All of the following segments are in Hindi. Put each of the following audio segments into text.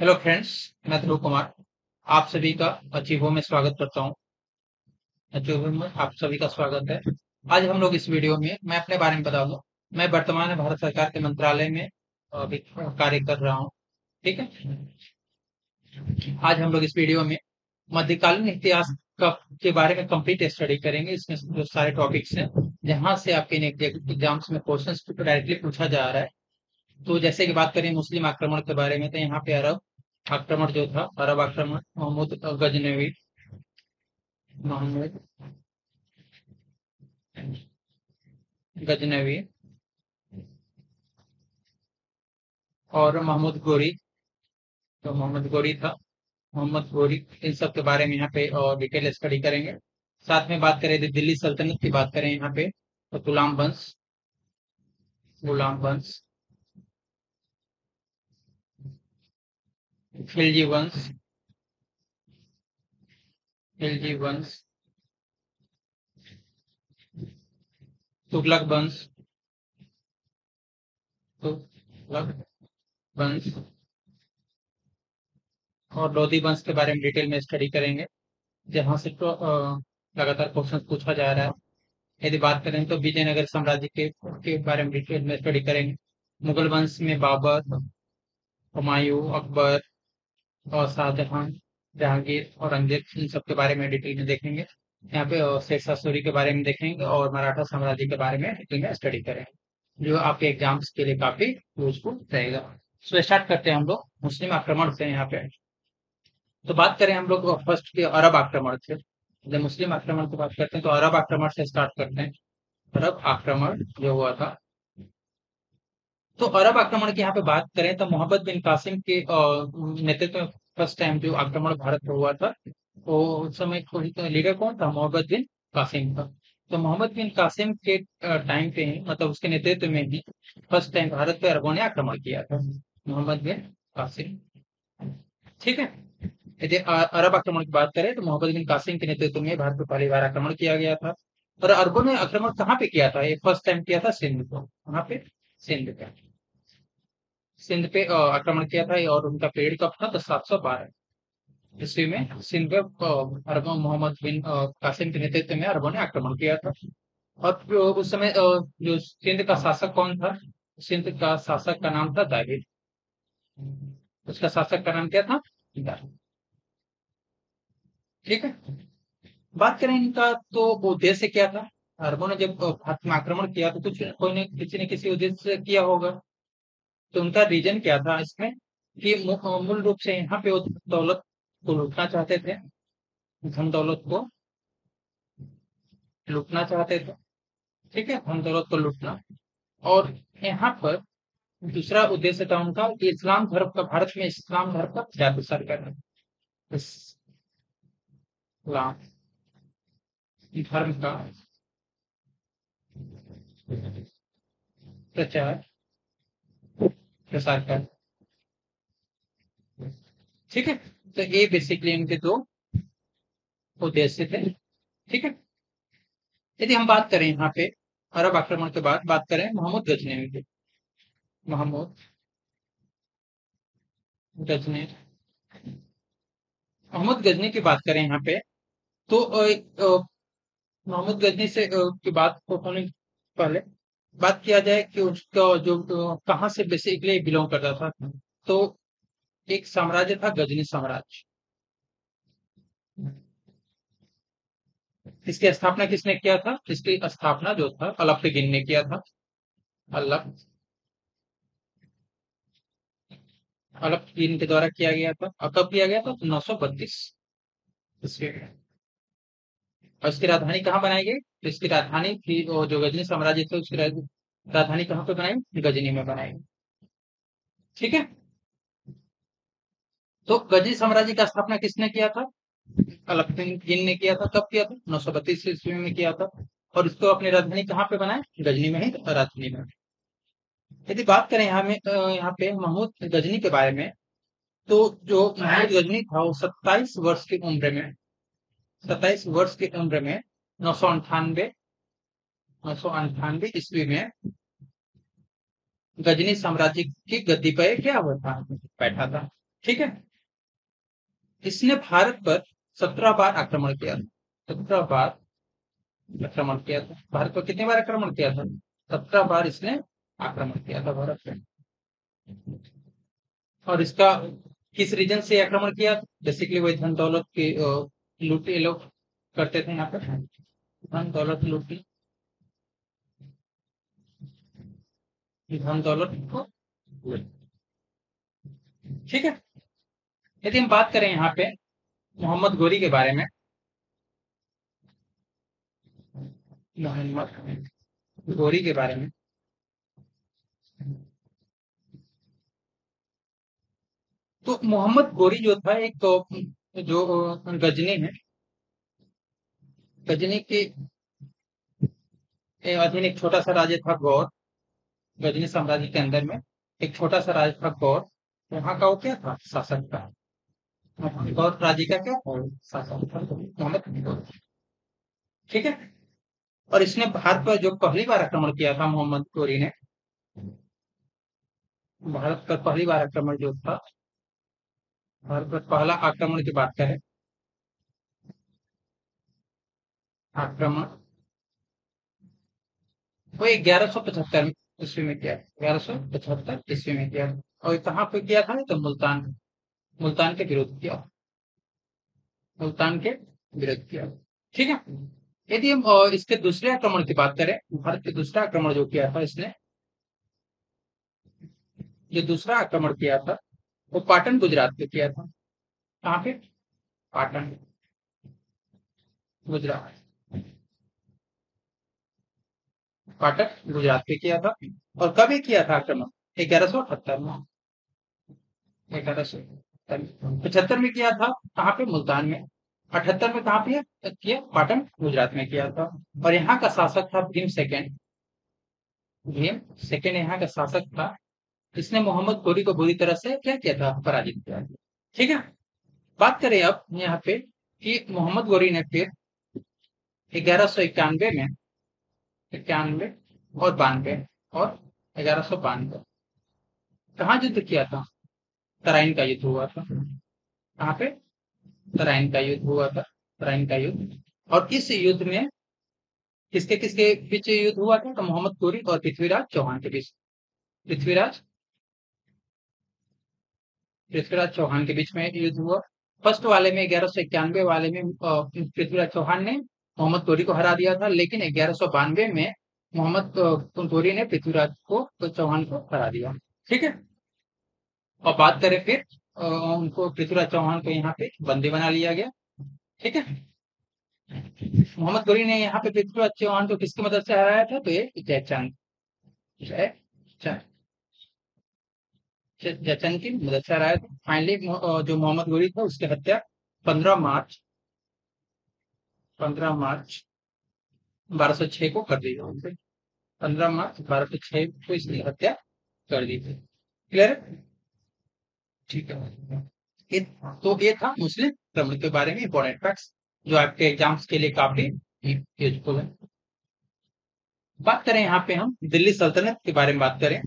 हेलो फ्रेंड्स मैं ध्रुव कुमार, आप सभी का अचीवो में स्वागत करता हूँ। अचीवो में आप सभी का स्वागत है। आज हम लोग इस वीडियो में, मैं अपने बारे में बता बताऊँगा मैं वर्तमान भारत सरकार के मंत्रालय में अभी कार्य कर रहा हूँ। ठीक है? आज हम लोग इस वीडियो में मध्यकालीन इतिहास का बारे में कंप्लीट स्टडी करेंगे। इसमें जो सारे टॉपिक्स हैं, जहाँ से आपके एग्ज़ाम्स में क्वेश्चन डायरेक्टली पूछा जा रहा है। तो जैसे कि बात करें मुस्लिम आक्रमण के बारे में तो यहाँ पे अरब आक्रमण जो था अरब आक्रमण मोहम्मद गजनवी मोहम्मद गजनवी और मोहम्मद गोरी। तो मोहम्मद गोरी था मोहम्मद गोरी, इन सब के बारे में यहाँ पे, और डिटेल स्टडी करेंगे। साथ में बात करें दिल्ली सल्तनत की बात करें यहाँ पे तो गुलाम वंश गुलाम वंश खिलजी वंश तुगलक वंश तुगलक वंश और लोधी वंश के बारे में डिटेल में स्टडी करेंगे जहाँ से तो लगातार क्वेश्चन पूछा जा रहा है। यदि बात करें तो विजयनगर साम्राज्य के, के बारे में डिटेल में स्टडी करेंगे। मुगल वंश में बाबर हुमायूं अकबर और शाहजहां जहांगीर औरंगज़ेब इन सब के बारे में डिटेल में देखेंगे। यहाँ पे शेरशाह सूरी के बारे में देखेंगे और मराठा साम्राज्य के बारे में डिटेल में स्टडी करेंगे, जो आपके एग्ज़ाम्स के लिए काफ़ी यूजफुल रहेगा। सो स्टार्ट करते हैं हम लोग। मुस्लिम आक्रमण से यहाँ पे। तो बात करें हम लोग फ़र्स्ट के अरब आक्रमण से। जब मुस्लिम आक्रमण की बात करते हैं तो अरब आक्रमण से स्टार्ट करते हैं। अरब आक्रमण जो हुआ था तो अरब आक्रमण की यहाँ पे बात करें तो मोहम्मद बिन कासिम के नेतृत्व में फ़र्स्ट टाइम जो आक्रमण भारत पर हुआ था, वो उस समय लीडर कौन था? मोहम्मद बिन कासिम था। तो मोहम्मद बिन कासिम के टाइम पे मतलब उसके नेतृत्व में ही फ़र्स्ट टाइम भारत पे अरबों ने आक्रमण किया था, मोहम्मद बिन कासिम। ठीक है? यदि अरब आक्रमण की बात करें तो मोहम्मद बिन कासिम के नेतृत्व में भारत पर पहली बार आक्रमण किया गया था और अरबों ने आक्रमण कहाँ पे किया था? ये फ़र्स्ट टाइम किया था सिंध को। वहाँ पे? सिंध पे। सिंध पे आक्रमण किया था और उनका पेड़ कब था? तो सात सौ बारह। ईस्वी में सिंध पे अरबों, मोहम्मद बिन कासिम के नेतृत्व में अरबों ने आक्रमण किया था। और उस समय जो सिंध का शासक कौन था? सिंध का शासक का नाम था दाविद। उसका शासक का नाम क्या था? ठीक है? बात करें इनका तो उद्देश्य क्या था? अरबों ने जब भारत में आक्रमण किया तो कुछ कोई ने, किसी ने किसी उद्देश्य से किया होगा? तो उनका रीजन क्या था इसमें? कि मूल रूप से यहाँ पे वो दौलत को लूटना चाहते थे। धन दौलत को लूटना चाहते थे। ठीक है? धन दौलत को लूटना। और यहाँ पर दूसरा उद्देश्य था उनका कि इस्लाम धर्म का, भारत में इस्लाम धर्म का प्रचार प्रसार करना इस्लाम धर्म का प्रचार। प्रसार कर ठीक है? तो ये बेसिकली इनके दो उद्देश्य थे। ठीक है? यदि हम बात करें यहाँ पे, अरब आक्रमण के बाद बात करें, मोहम्मद गजनवी की। मोहम्मद गजनी मोहम्मद गजनी की बात करें यहाँ पे तो मोहम्मद गजनी से की बात होने पहले बात किया जाए कि उसका जो कहाँ से बेसिकली बिलोंग करता था तो एक साम्राज्य था गजनी साम्राज्य। इसकी स्थापना किसने किया था? इसकी स्थापना जो था अलप्तगिन ने किया था। अलप अलप्तगिन के द्वारा किया गया था। और कब किया गया था? नौ सौ बत्तीस। और इसकी राजधानी कहाँ बनाई गई तो इसकी राजधानी थी जो गजनी साम्राज्य थे, उसकी राजधानी कहाँ पे बनाई गजनी में बनाई ठीक है? तो गजनी साम्राज्य का स्थापना किसने किया था? अलप्तगिन ने किया था। कब किया था? नौ सौ बत्तीस ईस्वी में किया था। और इसको अपनी राजधानी कहाँ पे बनाए? गजनी में ही, राजधानी में। यदि बात करें यहाँ में यहाँ पे महमूद गजनी के बारे में तो जो महमूद गजनी था, वो सत्ताईस वर्ष की उम्र में सत्ताईस वर्ष की उम्र में नौ सौ अंठानवे, नौ सौ अंठानवे ईस्वी में गजनी साम्राज्य की गद्दी पर क्या हुआ था बैठा था। ठीक है? इसने भारत पर सत्रह बार आक्रमण किया था। सत्रह बार आक्रमण किया था। भारत पर कितनी बार आक्रमण किया था? सत्रह बार इसने आक्रमण किया था भारत पर। और इसका किस रीजन से आक्रमण किया? बेसिकली वही धन दौलत की लूटी लोग करते थे यहाँ पर। धन, दौलत, लूटी। धन, दौलत को ठीक है? यदि हम बात करें यहाँ पे मोहम्मद गोरी के बारे में मोहम्मद गोरी के बारे में तो मोहम्मद गोरी जो था, एक तो जो गजनी है, गजनी के अधीन एक छोटा सा राज्य था गौर, गजनी साम्राज्य के अंदर में, एक छोटा सा राज्य था गौर, वहाँ का वो क्या था? शासक था। गौर राज्य का क्या था? शासक था। मोहम्मद ठीक है? और इसने भारत पर जो पहली बार आक्रमण किया था, मोहम्मद गोरी ने, भारत पर पहली बार आक्रमण जो था भारत पर पहला आक्रमण की बात करें। आक्रमण। वो ग्यारह सौ पचहत्तर ईस्वी में किया, ग्यारह सौ पचहत्तर ईस्वी में किया। और कहाँ पे किया था? तो मुल्तान मुल्तान के विरोध किया। मुल्तान के विरोध किया। ठीक है? यदि हम इसके दूसरे आक्रमण की बात करें, भारत के दूसरा आक्रमण जो किया था इसने, जो दूसरा आक्रमण किया था वो पाटन गुजरात पे किया था। कहाँ पे पाटन। गुजरात। पाटन गुजरात पे किया था और कभी किया था आक्रमण? ग्यारह सौ अठहत्तर में। ग्यारह सौ पचहत्तर में किया था। कहाँ पे? मुल्तान में। अठहत्तर में कहा पे किया? पाटन गुजरात में किया था। और यहाँ का शासक था भीम सेकेंड। भीम सेकेंड यहाँ का शासक था। इसने मोहम्मद गोरी को बुरी तरह से क्या किया था? पराजित किया। ठीक है? बात करें अब यहाँ पे कि मोहम्मद गोरी ने फिर ग्यारह सौ इक्यानवे में, इक्यानवे और बानवे और ग्यारह सौ बानवे, कहा युद्ध किया था? तराइन का युद्ध हुआ था। कहाँ पे? तराइन का युद्ध हुआ था। तराइन का युद्ध। और इस युद्ध में किसके किसके बीच युद्ध हुआ था? तो मोहम्मद गोरी और पृथ्वीराज चौहान के बीच। पृथ्वीराज पृथ्वीराज चौहान के बीच में युद्ध हुआ। फ़र्स्ट वाले में ग्यारह सौ इक्यानवे वाले में पृथ्वीराज चौहान ने मोहम्मद गोरी को हरा दिया था, लेकिन ग्यारह सौ बानवे में मोहम्मद गोरी ने पृथ्वीराज को चौहान को हरा दिया। ठीक है? और बात करें फिर उनको पृथ्वीराज चौहान को यहाँ पे बंदी बना लिया गया। ठीक है? मोहम्मद गोरी ने यहाँ पे पृथ्वीराज चौहान को किसकी मदद से हराया था? तो ये जयचंद। जयचंद। जयचंद की मदद से हराया था। फाइनली जो मोहम्मद गोरी था, उसकी हत्या पंद्रह मार्च पंद्रह मार्च बारह सौ छह को कर दी गई पंद्रह मार्च बारह सौ छह को इसकी हत्या कर दी थी। क्लियर ठीक है। तो ये था मुस्लिम धर्म के बारे में इंपॉर्टेंट फैक्ट्स जो आपके एग्ज़ाम्स के लिए काफ़ी यूजफुल है। बात करें यहाँ पे हम दिल्ली सल्तनत के बारे में बात करें।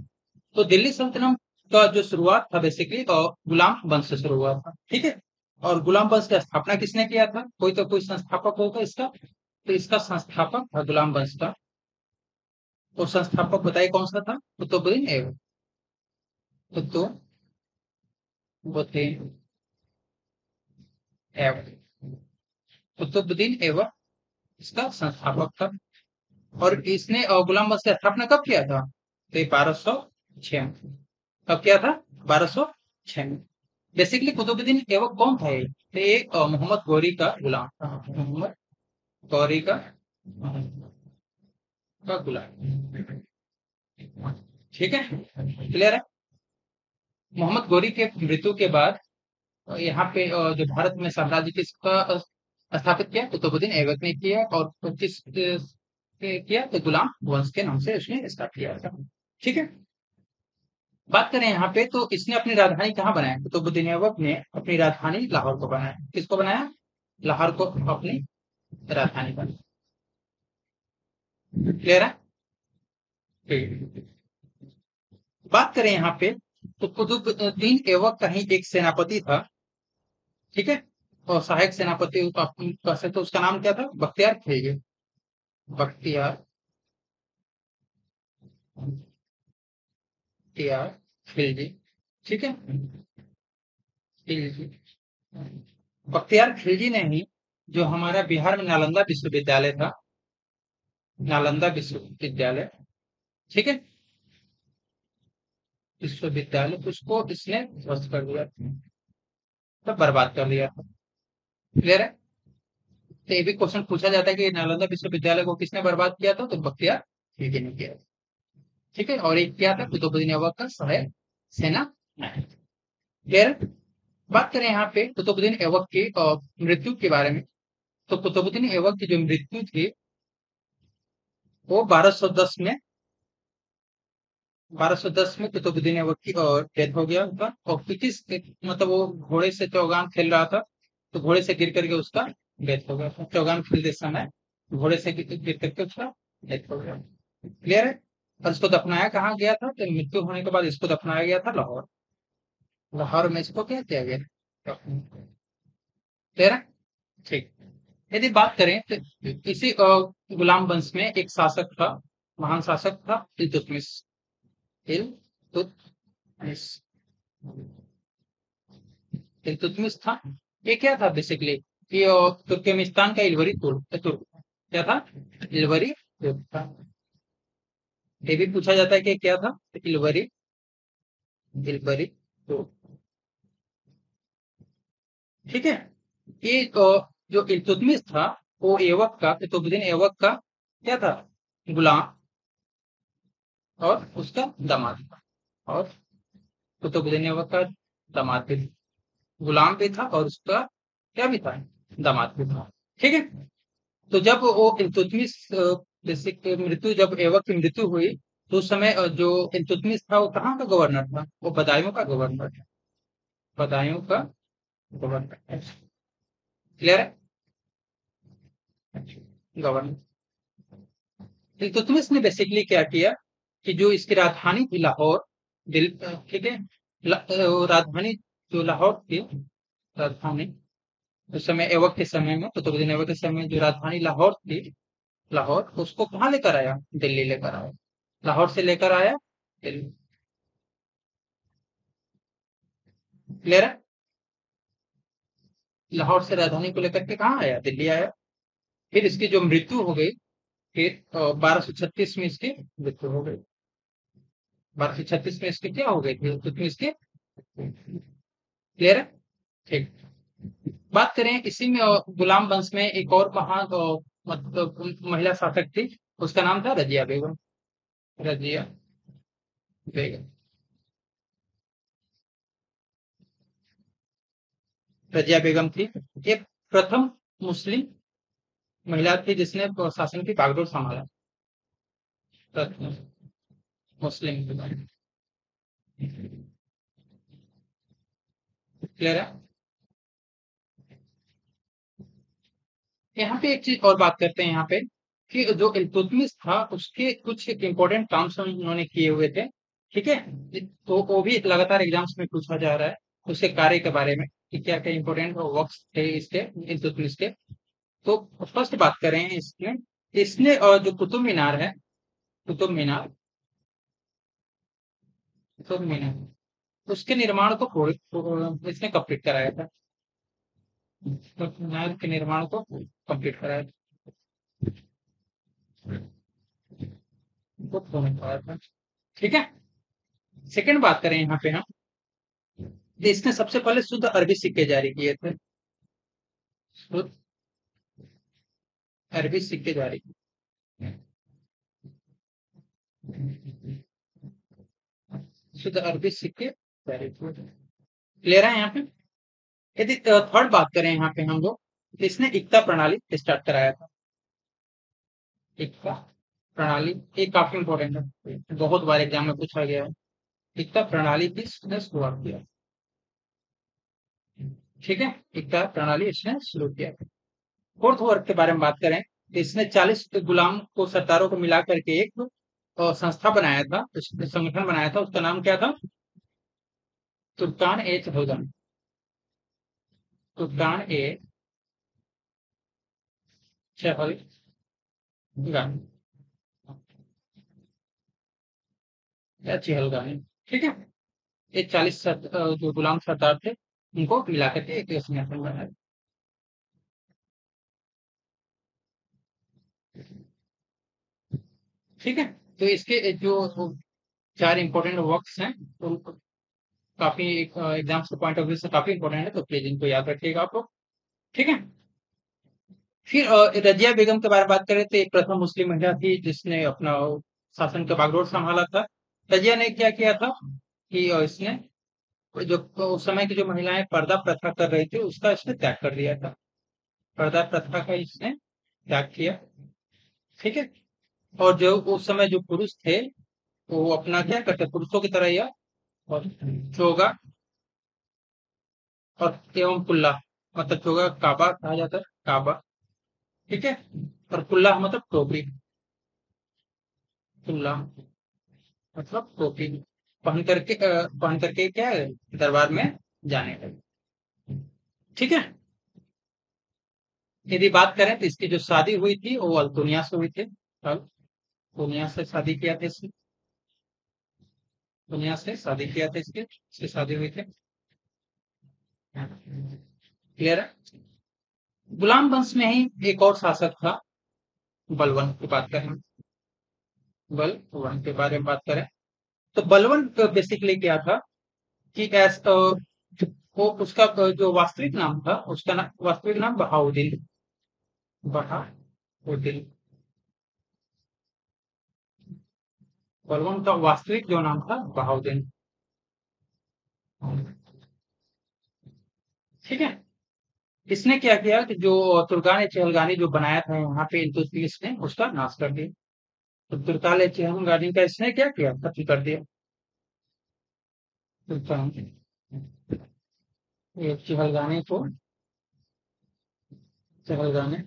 तो दिल्ली सल्तनत का जो शुरुआत था बेसिकली तो गुलाम वंश से शुरू हुआ था, ठीक है? और गुलाम वंश की स्थापना किसने किया था? कोई तो कोई संस्थापक होगा इसका तो इसका संस्थापक था गुलाम वंश का। तो संस्थापक बताइए कौन सा था? कुतुबुद्दीन एवं। कुतुबुद्दीन एवं। कुतुबुद्दीन एवं इसका संस्थापक था। और इसने गुलाम वंश की स्थापना कब किया था? तो बारह सौ छह कब किया था? बारह सौ छह में। बेसिकली कुतुबुद्दीन एवं कौन था? तो ये मोहम्मद गौरी का गुलाम। मोहम्मद गौरी का का गुलाम। ठीक है? क्लियर है? मोहम्मद गौरी के मृत्यु के बाद यहाँ पे जो भारत में साम्राज्य किसका स्थापित किया? कुतुबुद्दीन ऐबक ने किया और किस किया? तो गुलाम वंश के नाम से उसने स्टार्ट किया था। ठीक है? बात करें यहाँ पे तो इसने अपनी राजधानी कहाँ बनाया? कुतुबुद्दीन ऐबक ने अपनी राजधानी लाहौर को बनाया। किसको बनाया? लाहौर को अपनी राजधानी बनाया। क्लियर है? बात करें यहाँ पे तो कुतुबुद्दीन ऐबक का ही एक सेनापति था, ठीक है? और सहायक सेनापति कह सकते उसका नाम क्या था? बख्तियार खिलजी बख्तियार। बख्तियार खिलजी ठीक है? खिलजी बख्तियार खिलजी ने ही जो हमारा बिहार में नालंदा विश्वविद्यालय था, नालंदा विश्वविद्यालय, ठीक है? विश्वविद्यालय, उसको इसने ध्वस्त कर दिया तो बर्बाद कर लिया था। क्लियर है? तो ये भी क्वेश्चन पूछा जाता है कि नालंदा विश्वविद्यालय को किसने बर्बाद किया था? तो बख्तियार खिलजी ने किया ठीक है? और एक क्या था? कुतुबुद्दीन ऐबक का सहायक सेना। क्लियर बात करें यहाँ पे कुतुबुद्दीन ऐबक की मृत्यु के बारे में। तो कुतुबुद्दीन ऐबक की जो मृत्यु थी, वो 1210 में 1210 में कुतुबुद्दीन ऐबक की और डेथ हो गया उनका और किस मतलब वो घोड़े से चौगान खेल रहा था तो घोड़े से गिर करके उसका डेथ हो गया। चौगान खेलते समय घोड़े से गिर करके उसका डेथ हो गया। क्लियर है? इसको दफनाया कहाँ गया था? तो मृत्यु होने के बाद इसको दफनाया गया था लाहौर। लाहौर में इसको क्या किया गया? है ठीक। यदि बात करें तो इसी गुलाम वंश में एक शासक था, महान शासक था, इल्तुतमिश। इल्तुतमिश। इल्तुतमिश था। ये क्या था बेसिकली ये तुर्कमेनिस्तान का इलवरी तुर्क क्या था? इलवरी ये भी पूछा जाता है कि क्या था? इलवरी इलवरी तुर्क ठीक है? ये जो इल्तुतमिश था, वो एवक का कुतुबुद्दीन एवक का, क्या था? गुलाम और उसका दामाद। और कुतुबुद्दीन एवक का दामाद भी गुलाम भी था और उसका क्या भी था? दामाद भी था। ठीक है? तो जब वो इल्तुतमिश जैसे मृत्यु जब एवक की मृत्यु हुई तो उस समय जो इल्तुतमिश था, वो कहाँ का गवर्नर था? वो बदायूं का गवर्नर था बदायूं का गवर्नर क्लियर है? गवर्नर इल्तुतमिश ने बेसिकली क्या किया कि जो इसकी राजधानी थी लाहौर, दिल ठीक है? राजधानी जो लाहौर थी, राजधानी, उस समय एवक के समय में कुतुबुद्दीन एवक के समय जो राजधानी लाहौर थी लाहौर, उसको कहाँ लेकर आया? दिल्ली लेकर आया। लाहौर से लेकर आया, दिल्ली। क्लियर है? लाहौर से राजधानी को लेकर के कहा आया? दिल्ली आया। फिर इसकी जो मृत्यु हो गई, फिर बारह में इसकी मृत्यु हो गई। बारह में इसकी क्या हो गई? थी इसकी क्लियर है? ठीक। बात करें इसी में गुलाम वंश में एक और महान मतलब महिला शासक थी। उसका नाम था रजिया बेगम। रजिया बेगम। रजिया बेगम थी। ये प्रथम मुस्लिम महिला थी जिसने शासन की बागडोर संभाला। प्रथम मुस्लिम। क्लियर है? यहाँ पे एक चीज़ और बात करते हैं यहाँ पे कि जो इल्तुतमिश था, उसके कुछ इंपॉर्टेंट काम्स उन्होंने किए हुए थे, ठीक है? तो वो भी लगातार एग्ज़ाम्स में पूछा जा रहा है उसके कार्य के बारे में कि क्या क्या इंपॉर्टेंट वर्क थे इसके इल्तुतमिश के। तो फ़र्स्ट बात करें इसमें, इसने, और जो कुतुब मीनार है, कुतुब मीनार कुतुब मीनार, उसके निर्माण को इसने कंप्लीट कराया था। के निर्माण को कंप्लीट कराया ठीक है? सेकंड बात करें यहाँ पे हम। इसने सबसे पहले शुद्ध अरबी सिक्के जारी किए थे। शुद्ध अरबी सिक्के जारी। शुद्ध अरबी सिक्के जारी क्लियर है यहाँ पे? यदि थर्ड बात करें यहाँ पे हम लोग इसने एकता प्रणाली स्टार्ट कराया था। इक्ता प्रणाली एक काफ़ी इंपॉर्टेंट है। बहुत बार एग्ज़ाम में पूछा गया है। एकता प्रणाली की इसने शुरुआत किया? ठीक है एकता प्रणाली इसने शुरू किया फोर्थ वर्ग के बारे में बात करें तो इसने 40 गुलाम को, सरदारों को मिला करके एक संस्था बनाया था संगठन बनाया था। उसका नाम क्या था? तुर्कान ए चहलगान तुर्कान ए या चहलगान ठीक है? ये चालीस जो गुलाम सरदार थे, उनको मिला करके एक सिंहासन बनाया ठीक है? तो इसके, जो चार इंपॉर्टेंट वर्क्स हैं तो काफ़ी एग्ज़ाम्स के पॉइंट ऑफ़ व्यू से काफ़ी इंपॉर्टेंट है तो प्लीज़ इनको याद रखिएगा आप लोग। ठीक है? फिर रजिया बेगम के बारे में बात करें तो एक प्रथम मुस्लिम महिला थी जिसने अपना शासन का बागडोर संभाला था। रजिया ने क्या किया था कि इसने जो, उस समय की जो महिलाएँ पर्दा प्रथा कर रही थी, उसका इसने त्याग कर दिया था। पर्दा प्रथा का इसने त्याग किया। ठीक है? और जो उस समय जो पुरुष थे, वो अपना क्या करते? पुरुषों की तरह या चोगा। और एवं कुल्ला। मतलब चोगा काबा कहा जाता है? काबा। ठीक है? और कुल्ला मतलब टोपी। कुल्ला मतलब टोपी। पहन करके पहन करके क्या दरबार में जाने लगे ठीक है? यदि बात करें तो इसकी जो शादी हुई थी, वो अल्तुनिया से हुई थी। दुनिया से शादी किया था इसने। दुनिया से शादी किया था इसके इसकी शादी हुई थी? क्लियर है? गुलाम वंश में ही एक और शासक था बलवन की बात करें बलवन के बारे में बात करें। तो बलवन बेसिकली क्या था कि एस वो उसका जो वास्तविक नाम था, उसका नाम वास्तविक नाम बहाउद्दीन। बहाउद्दीन। बलवन का वास्तविक जो नाम था बहाउद्दीन ठीक है? इसने क्या किया कि जो तुर्गान चहलगानी जो बनाया था यहाँ पे इंतुतमिश ने उसका नाश कर दिया। तो तुर्ताल चहलगानी का इसने क्या किया? खत्म कर दिया। चहलगाने को, चहलगाने,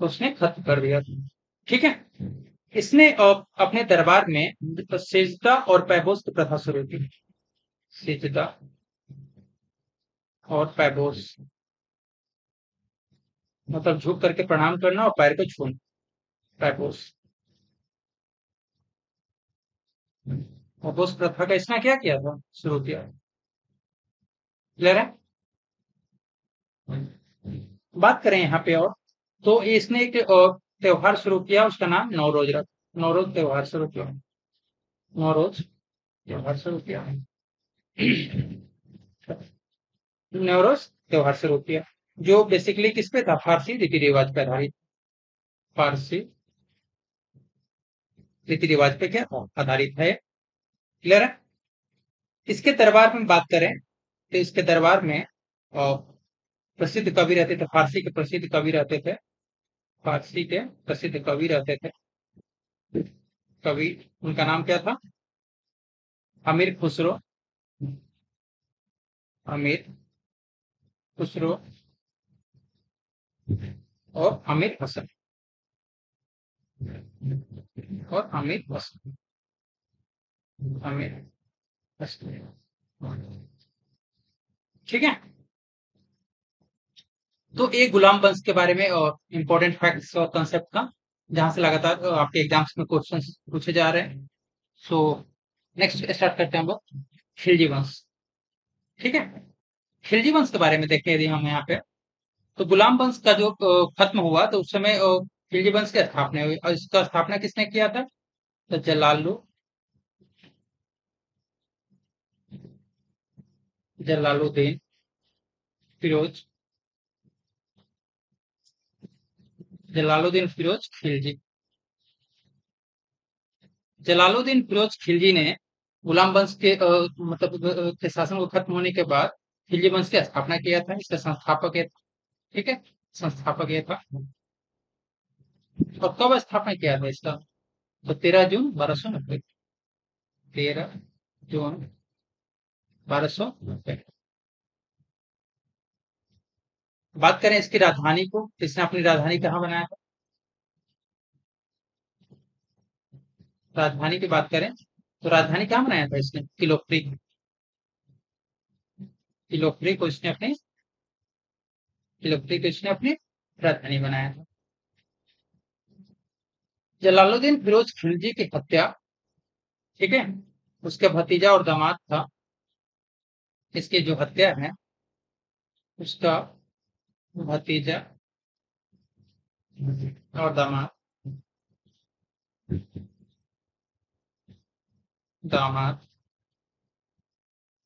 उसने खत्म कर दिया ठीक है? इसने अपने दरबार में सेजदा और पैबोस की प्रथा शुरू की। सेजदा और पैबोस मतलब झुक करके प्रणाम करना और पैर को छूना। पैबोस पैबोस प्रथा का इसने क्या किया था? शुरू किया। क्लियर है? बात करें यहाँ पे और। तो इसने एक त्योहार शुरू किया, उसका नाम नवरोज रख नवरोज त्योहार शुरू किया। नवरोज त्योहार शुरू किया। नवरोज त्योहार शुरू किया, जो बेसिकली किस पे था? फारसी रीति रिवाज पे आधारित। फारसी रीति रिवाज पे क्या? आधारित है। क्लियर है? इसके दरबार में बात करें तो इसके दरबार में प्रसिद्ध कवि रहते थे, फारसी के प्रसिद्ध कवि रहते थे। फारसी के प्रसिद्ध कवि रहते थे। कवि, उनका नाम क्या था? अमीर खुसरो। अमीर खुसरो और अमीर हसन। और अमीर हसन। अमीर हसन। ठीक है? तो एक गुलाम वंश के बारे में और इम्पोर्टेंट फैक्ट्स और कंसेप्ट का, जहाँ से लगातार आपके एग्ज़ाम्स में क्वेश्चन पूछे जा रहे हैं। सो नेक्स्ट स्टार्ट करते हैं हम लोग खिलजी वंश ठीक है? खिलजी वंश के बारे में देखें यदि हम यहाँ पे। तो गुलाम वंश का जो खत्म हुआ तो उस समय खिलजी वंश की स्थापना हुई। और इसका स्थापना किसने किया था? तो जलालू। जलालुद्दीन फिरोज। जलालुद्दीन फिरोज खिलजी। जलालुद्दीन फिरोज खिलजी ने गुलाम वंश के मतलब के शासन को खत्म होने के बाद खिलजी वंश की स्थापना किया था, इसका संस्थापक ठीक है? संस्थापक ये था। और कब स्थापना किया था इसका? तो तेरह जून बारह सौ नब्बे। तेरह जून बारह सौ नब्बे। बात करें इसकी राजधानी को इसने अपनी राजधानी कहाँ बनाया था? राजधानी की बात करें तो राजधानी कहाँ बनाया था इसने? किलोफ्री किलोफ्री को इसने अपने किलोफ्री को इसने अपनी राजधानी बनाया था। जलालुद्दीन फिरोज खिलजी की हत्या, ठीक है? उसके भतीजा और दामाद था। इसकी जो हत्या है, उसका भतीजा। और दामाद दामाद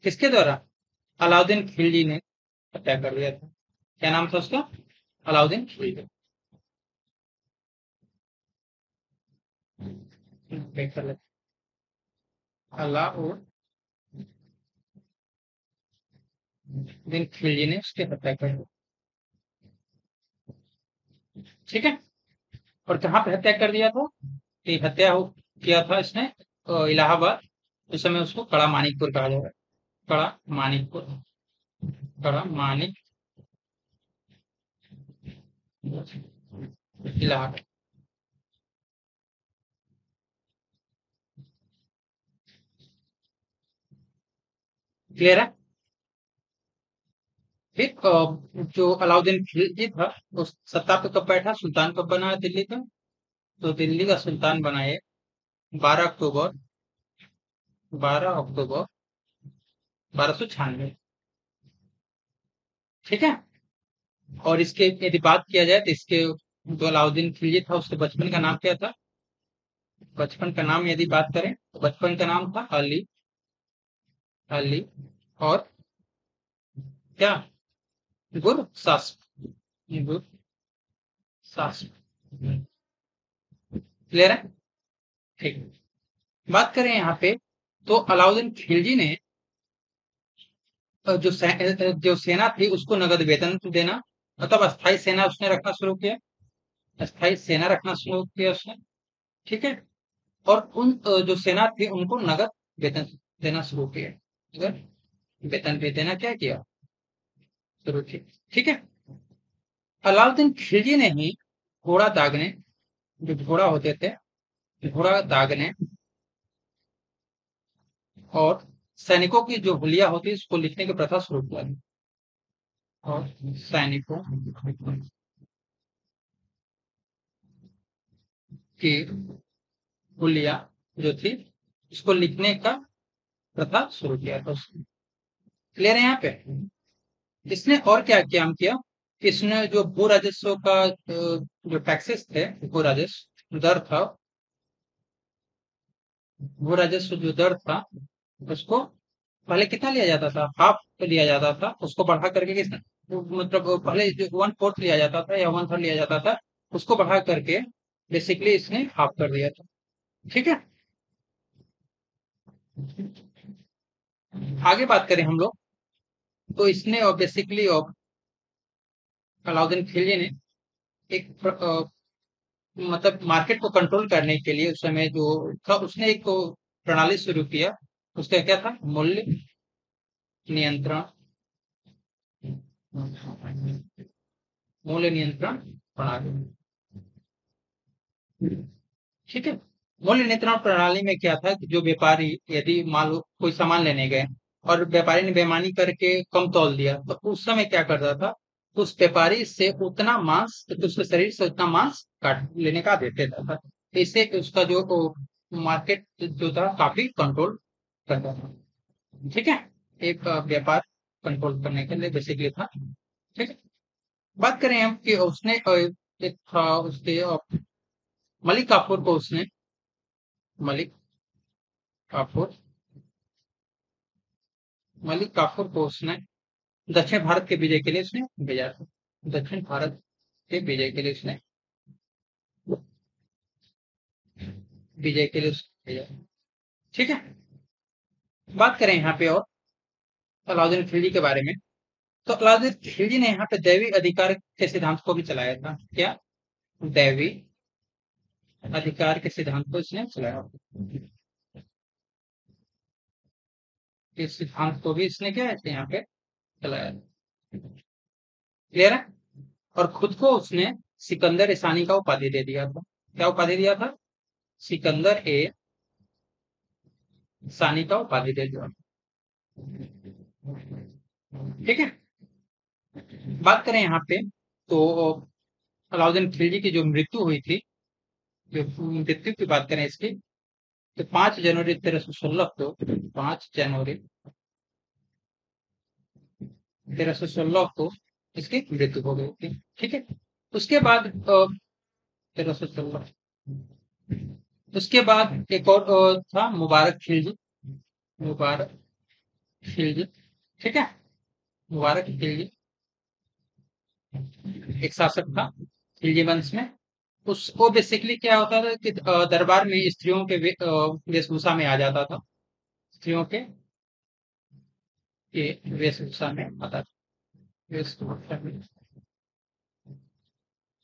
किसके द्वारा? अलाउद्दीन खिलजी ने हत्या कर दिया था। क्या नाम था उसका? अलाउद्दीन खिलजी। अलाउद्दीन खिलजी ने उसकी हत्या कर दी। ठीक है? और कहाँ पे हत्या कर दिया था? कि हत्या हो किया था इसने इलाहाबाद। उस समय उसको कड़ा मानिकपुर कहा जाएगा कड़ा मानिकपुर। कड़ा मानिक इलाहाबाद। क्लियर है? फिर जो अलाउद्दीन खिलजी था, वो सत्ता पे कब बैठा सुल्तान कब बना दिल्ली का तो दिल्ली का सुल्तान बनाए 12 अक्टूबर 12 अक्टूबर बारह सौ छियानवे। ठीक है? और इसके, यदि बात किया जाए तो इसके जो अलाउद्दीन खिलजी था, उसके बचपन का नाम क्या था? बचपन का नाम यदि बात करें तो बचपन का नाम था अली अली और क्या? गुर गुर क्लियर है? ठीक बात करें यहाँ पे तो अलाउद्दीन खिलजी ने जो से, जो सेना थी उसको नगद वेतन देना मतलब अस्थाई सेना उसने रखना शुरू किया। अस्थाई सेना रखना शुरू किया उसने ठीक है? और उन जो सेना थी उनको नगद वेतन देना शुरू किया। वेतन भी देना क्या किया? शुरू किया ठीक है? अलाउद्दीन खिलजी ने ही घोड़ा दागने, जो घोड़ा होते थे, घोड़ा दागने और सैनिकों की जो हुलिया होती है, उसको लिखने की प्रथा शुरू किया और सैनिकों की हुलिया जो थी, उसको लिखने का प्रथा शुरू किया था उसने। क्लियर है यहाँ पे? इसने और क्या काम किया? इसने जो भू राजस्व का जो टैक्सेस थे भू राजस्व दर था भू राजस्व जो दर था, उसको पहले कितना लिया जाता था? हाफ़ लिया जाता था, उसको बढ़ा करके किस मतलब पहले जो वन फोर्थ लिया जाता था या वन थर्ड लिया जाता था, उसको बढ़ा करके बेसिकली इसने हाफ़ कर दिया था। ठीक है? आगे बात करें हम लोग। तो इसने बेसिकली अलाउद्दीन खिलजी ने एक आ, मतलब मार्केट को कंट्रोल करने के लिए उस समय जो था उसने एक प्रणाली शुरू किया। उसका क्या था? मूल्य नियंत्रण। मूल्य नियंत्रण प्रणाली। ठीक है? मूल्य नियंत्रण प्रणाली में क्या था कि जो व्यापारी यदि मान लो कोई सामान लेने गए और व्यापारी ने बेमानी करके कम तोल दिया। तो उस समय क्या करता था? उस व्यापारी से उतना मांस तो उसके शरीर से उतना मांस काट, लेने का देते था। इससे उसका जो मार्केट जो था, काफ़ी कंट्रोल करता था। ठीक है? एक व्यापार कंट्रोल करने के लिए बेसिकली था। ठीक है? बात करें हम कि उसने एक था, उसके मलिक काफूर को उसने, मलिक काफूर मलिक काफूर को उसने दक्षिण भारत के विजय के लिए उसने भेजा था। दक्षिण भारत के विजय के लिए उसने विजय के लिए उसने भेजा ठीक है? बात करें यहाँ पे और अलाउद्दीन खिलजी के बारे में। तो अलाउद्दीन खिलजी ने यहाँ पे दैवी अधिकार के सिद्धांत को भी चलाया था। क्या? दैवी अधिकार के सिद्धांत को इसने चलाया। इस सिद्धांत को भी इसने क्या है यहाँ पे चलाया? क्लियर है? और खुद को उसने सिकंदर ईसानी का उपाधि दे दिया था। क्या उपाधि दिया था? सिकंदर ए सानी का उपाधि दे दिया ठीक है? बात करें यहाँ पे तो अलाउद्दीन खिलजी की जो मृत्यु हुई थी, जो मृत्यु की बात करें इसकी तो पाँच जनवरी तेरह सौ सोलह को, पाँच जनवरी तेरह सौ सोलह को इसकी मृत्यु हो गई थी ठीक है? उसके बाद तेरह सौ सोलह। उसके बाद एक और था मुबारक खिलजी मुबारक खिलजी ठीक है? मुबारक खिलजी एक शासक था खिलजी वंश में। उसको बेसिकली क्या होता था कि दरबार में स्त्रियों के वेशभूषा में आ जाता था। स्त्रियों के वेशभूषा में आता था।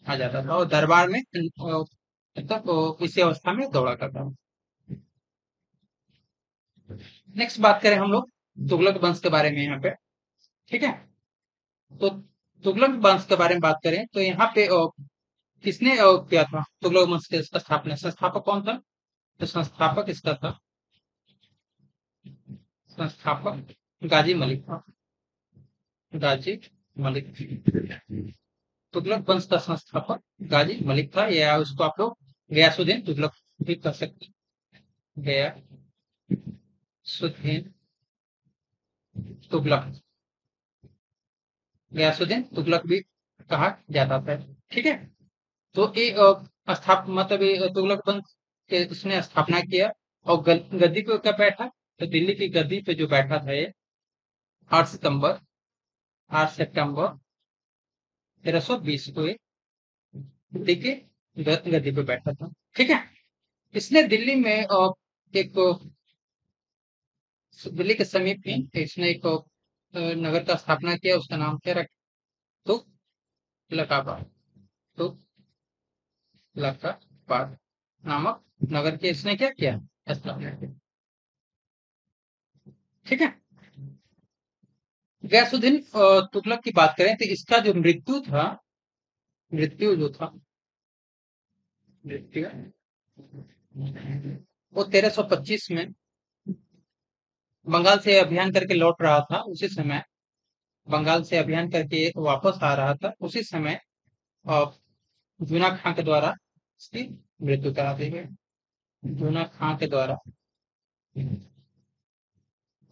आ जाता था और दरबार में मतलब इसी अवस्था में दौड़ा करता था। नेक्स्ट बात करें हम लोग, तुगलक वंश के बारे में यहाँ पे। ठीक है? तो तुगलक वंश के बारे में बात करें तो यहाँ पे किसने किया था? तुगलक वंश के स्थापना संस्थापक कौन था? तो संस्थापक इसका था। संस्थापक गाजी मलिक था। गाजी मलिक। तुगलक वंश का संस्थापक। गाजी मलिक था। या उसको आप लोग गया गयासुद्दीन तुगलक भी कर सकते गया सुद्दीन तुगलक। गया गयासुद्दीन तुगलक भी कहा जाता था। ठीक है? तो ये स्थाप मतलब तुगलक वंश के उसने स्थापना किया और गद्दी को क्या बैठा। तो दिल्ली की गद्दी पे जो बैठा था ये आठ सितंबर आठ सितंबर तेरह सौ बीस को देखिए गद्दी पे बैठा था। ठीक है? इसने दिल्ली में एक दिल्ली के समीप में इसने एक नगर का स्थापना किया उसका नाम क्या रखा तो लकाबाद तो लकाबाद नामक नगर के इसने क्या किया? ठीक है? गैसुद्दीन तुगलक की बात करें तो इसका जो मृत्यु था, मृत्यु जो था, मृत्यु, वो 1325 में बंगाल से अभियान करके लौट रहा था, उसी समय बंगाल से अभियान करके वापस आ रहा था, उसी समय जूना खां के द्वारा इसकी मृत्यु करा दी गई जूना खां के द्वारा।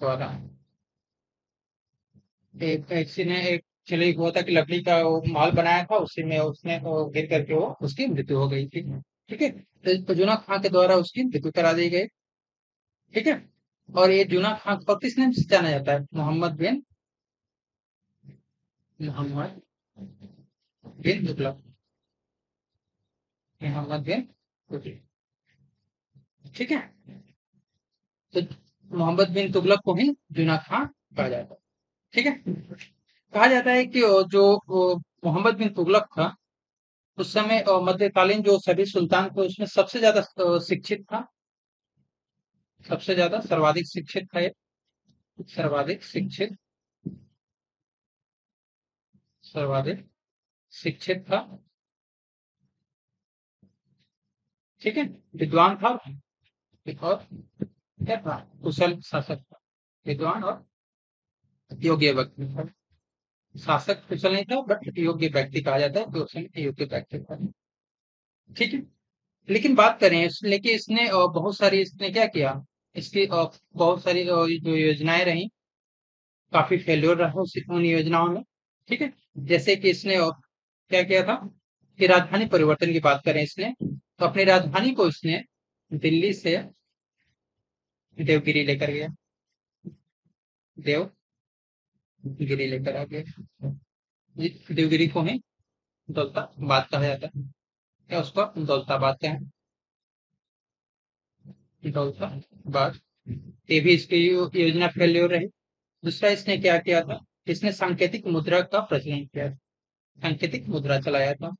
द्वारा। एक किसी ने एक चले हुआ था कि लकड़ी का वो माल बनाया था, उसी में उसने गिर करके वो उसकी मृत्यु हो गई थी। ठीक है? तो जूना खां के द्वारा उसकी मृत्यु करा दी गई। ठीक है? और ये जूना खां को किस नाम से जाना जाता है? मोहम्मद बिन मोहम्मद बिन तुगलक मोहम्मद बिन ठीक है? तो मोहम्मद बिन तुगलक को ही जूना खां कहा जाता है। ठीक है? कहा जाता है कि जो मोहम्मद बिन तुगलक था, उस समय मध्यकालीन जो सभी सुल्तान थे, उसमें सबसे ज़्यादा शिक्षित था। सबसे ज़्यादा सर्वाधिक शिक्षित था सर्वाधिक शिक्षित। सर्वाधिक शिक्षित था। ठीक है? विद्वान था और क्या था? कुशल शासक था। विद्वान और योग्य व्यक्ति शासक कुशल नहीं था बट योग्य व्यक्ति कहा जाता है तो योग्य व्यक्ति था। ठीक है? लेकिन बात करें लेकिन इसने बहुत सारी इसने क्या किया? इसकी बहुत सारी जो योजनाएँ रही, काफ़ी फेल्योर रहा उन योजनाओं में। ठीक है? जैसे कि इसने क्या किया था? कि राजधानी परिवर्तन की बात करें इसने तो अपनी राजधानी को इसने दिल्ली से देवगिरी लेकर गया। देव गिरी लेकर आ गए देवगिरी को ही दौलताबाद कहा जाता है। क्या उसको दौलताबाद का है दौलताबाद। ये भी इसकी योजना फेल्योर रही। दूसरा इसने क्या किया था? इसने सांकेतिक मुद्रा का प्रचलन किया था। सांकेतिक मुद्रा चलाया था।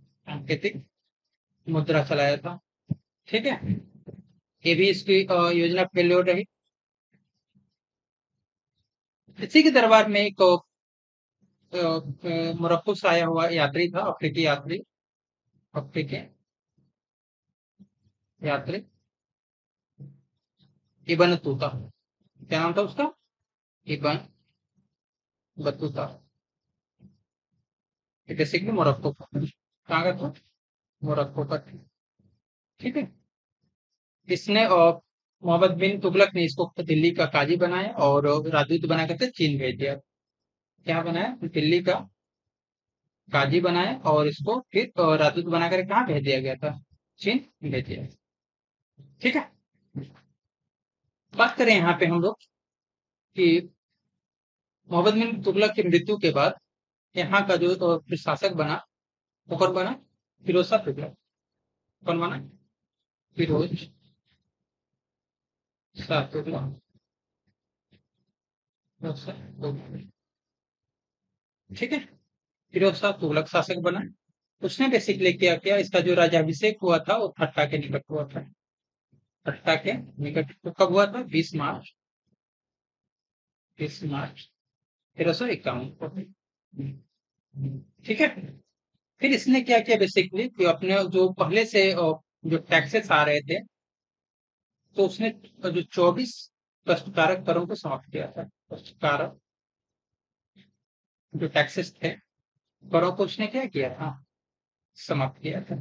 सांकेतिक मुद्रा चलाया था। ठीक है? ये भी इसकी योजना फेल्योर रही। इसी के दरबार में एक मुरक्कुस आया हुआ यात्री था, अफ्रीकी यात्री अफ्रीकी यात्री। इबन तूता। क्या नाम था उसका? Ibn Battuta. मोरक्को कहाँ का था? मोरक्को का ठीक है? इसने मोहम्मद बिन तुगलक ने इसको दिल्ली का काजी बनाया और राजदूत बना करके चीन भेज दिया। क्या बनाया? दिल्ली का काजी बनाया और इसको फिर राजदूत बनाकर कहा भेज दिया गया था? चीन भेज दिया। ठीक है? बात करें यहाँ पे हम लोग कि मोहम्मद बिन तुगलक की मृत्यु के बाद यहाँ का जो प्रशासक बना वो कौन बना फिरोज शाह तुगलक कौन बना? फिरोज शाह तुगलक ठीक है? फिरोज शाह तुगलक शासक बना उसने बेसिकली क्या किया? इसका जो राजाभिषेक हुआ था, वो ठट्टा के निकट हुआ था। ठट्टा के निकट तो कब हुआ था? बीस मार्च। बीस मार्च। तेरह सौ इक्यावन ठीक है? फिर इसने क्या किया बेसिकली कि अपने जो पहले से जो टैक्सेस आ रहे थे तो उसने जो चौबीस कष्टकारक करों को समाप्त किया था। कष्टकारक जो टैक्सेस थे करों को उसने क्या किया था? समाप्त किया था।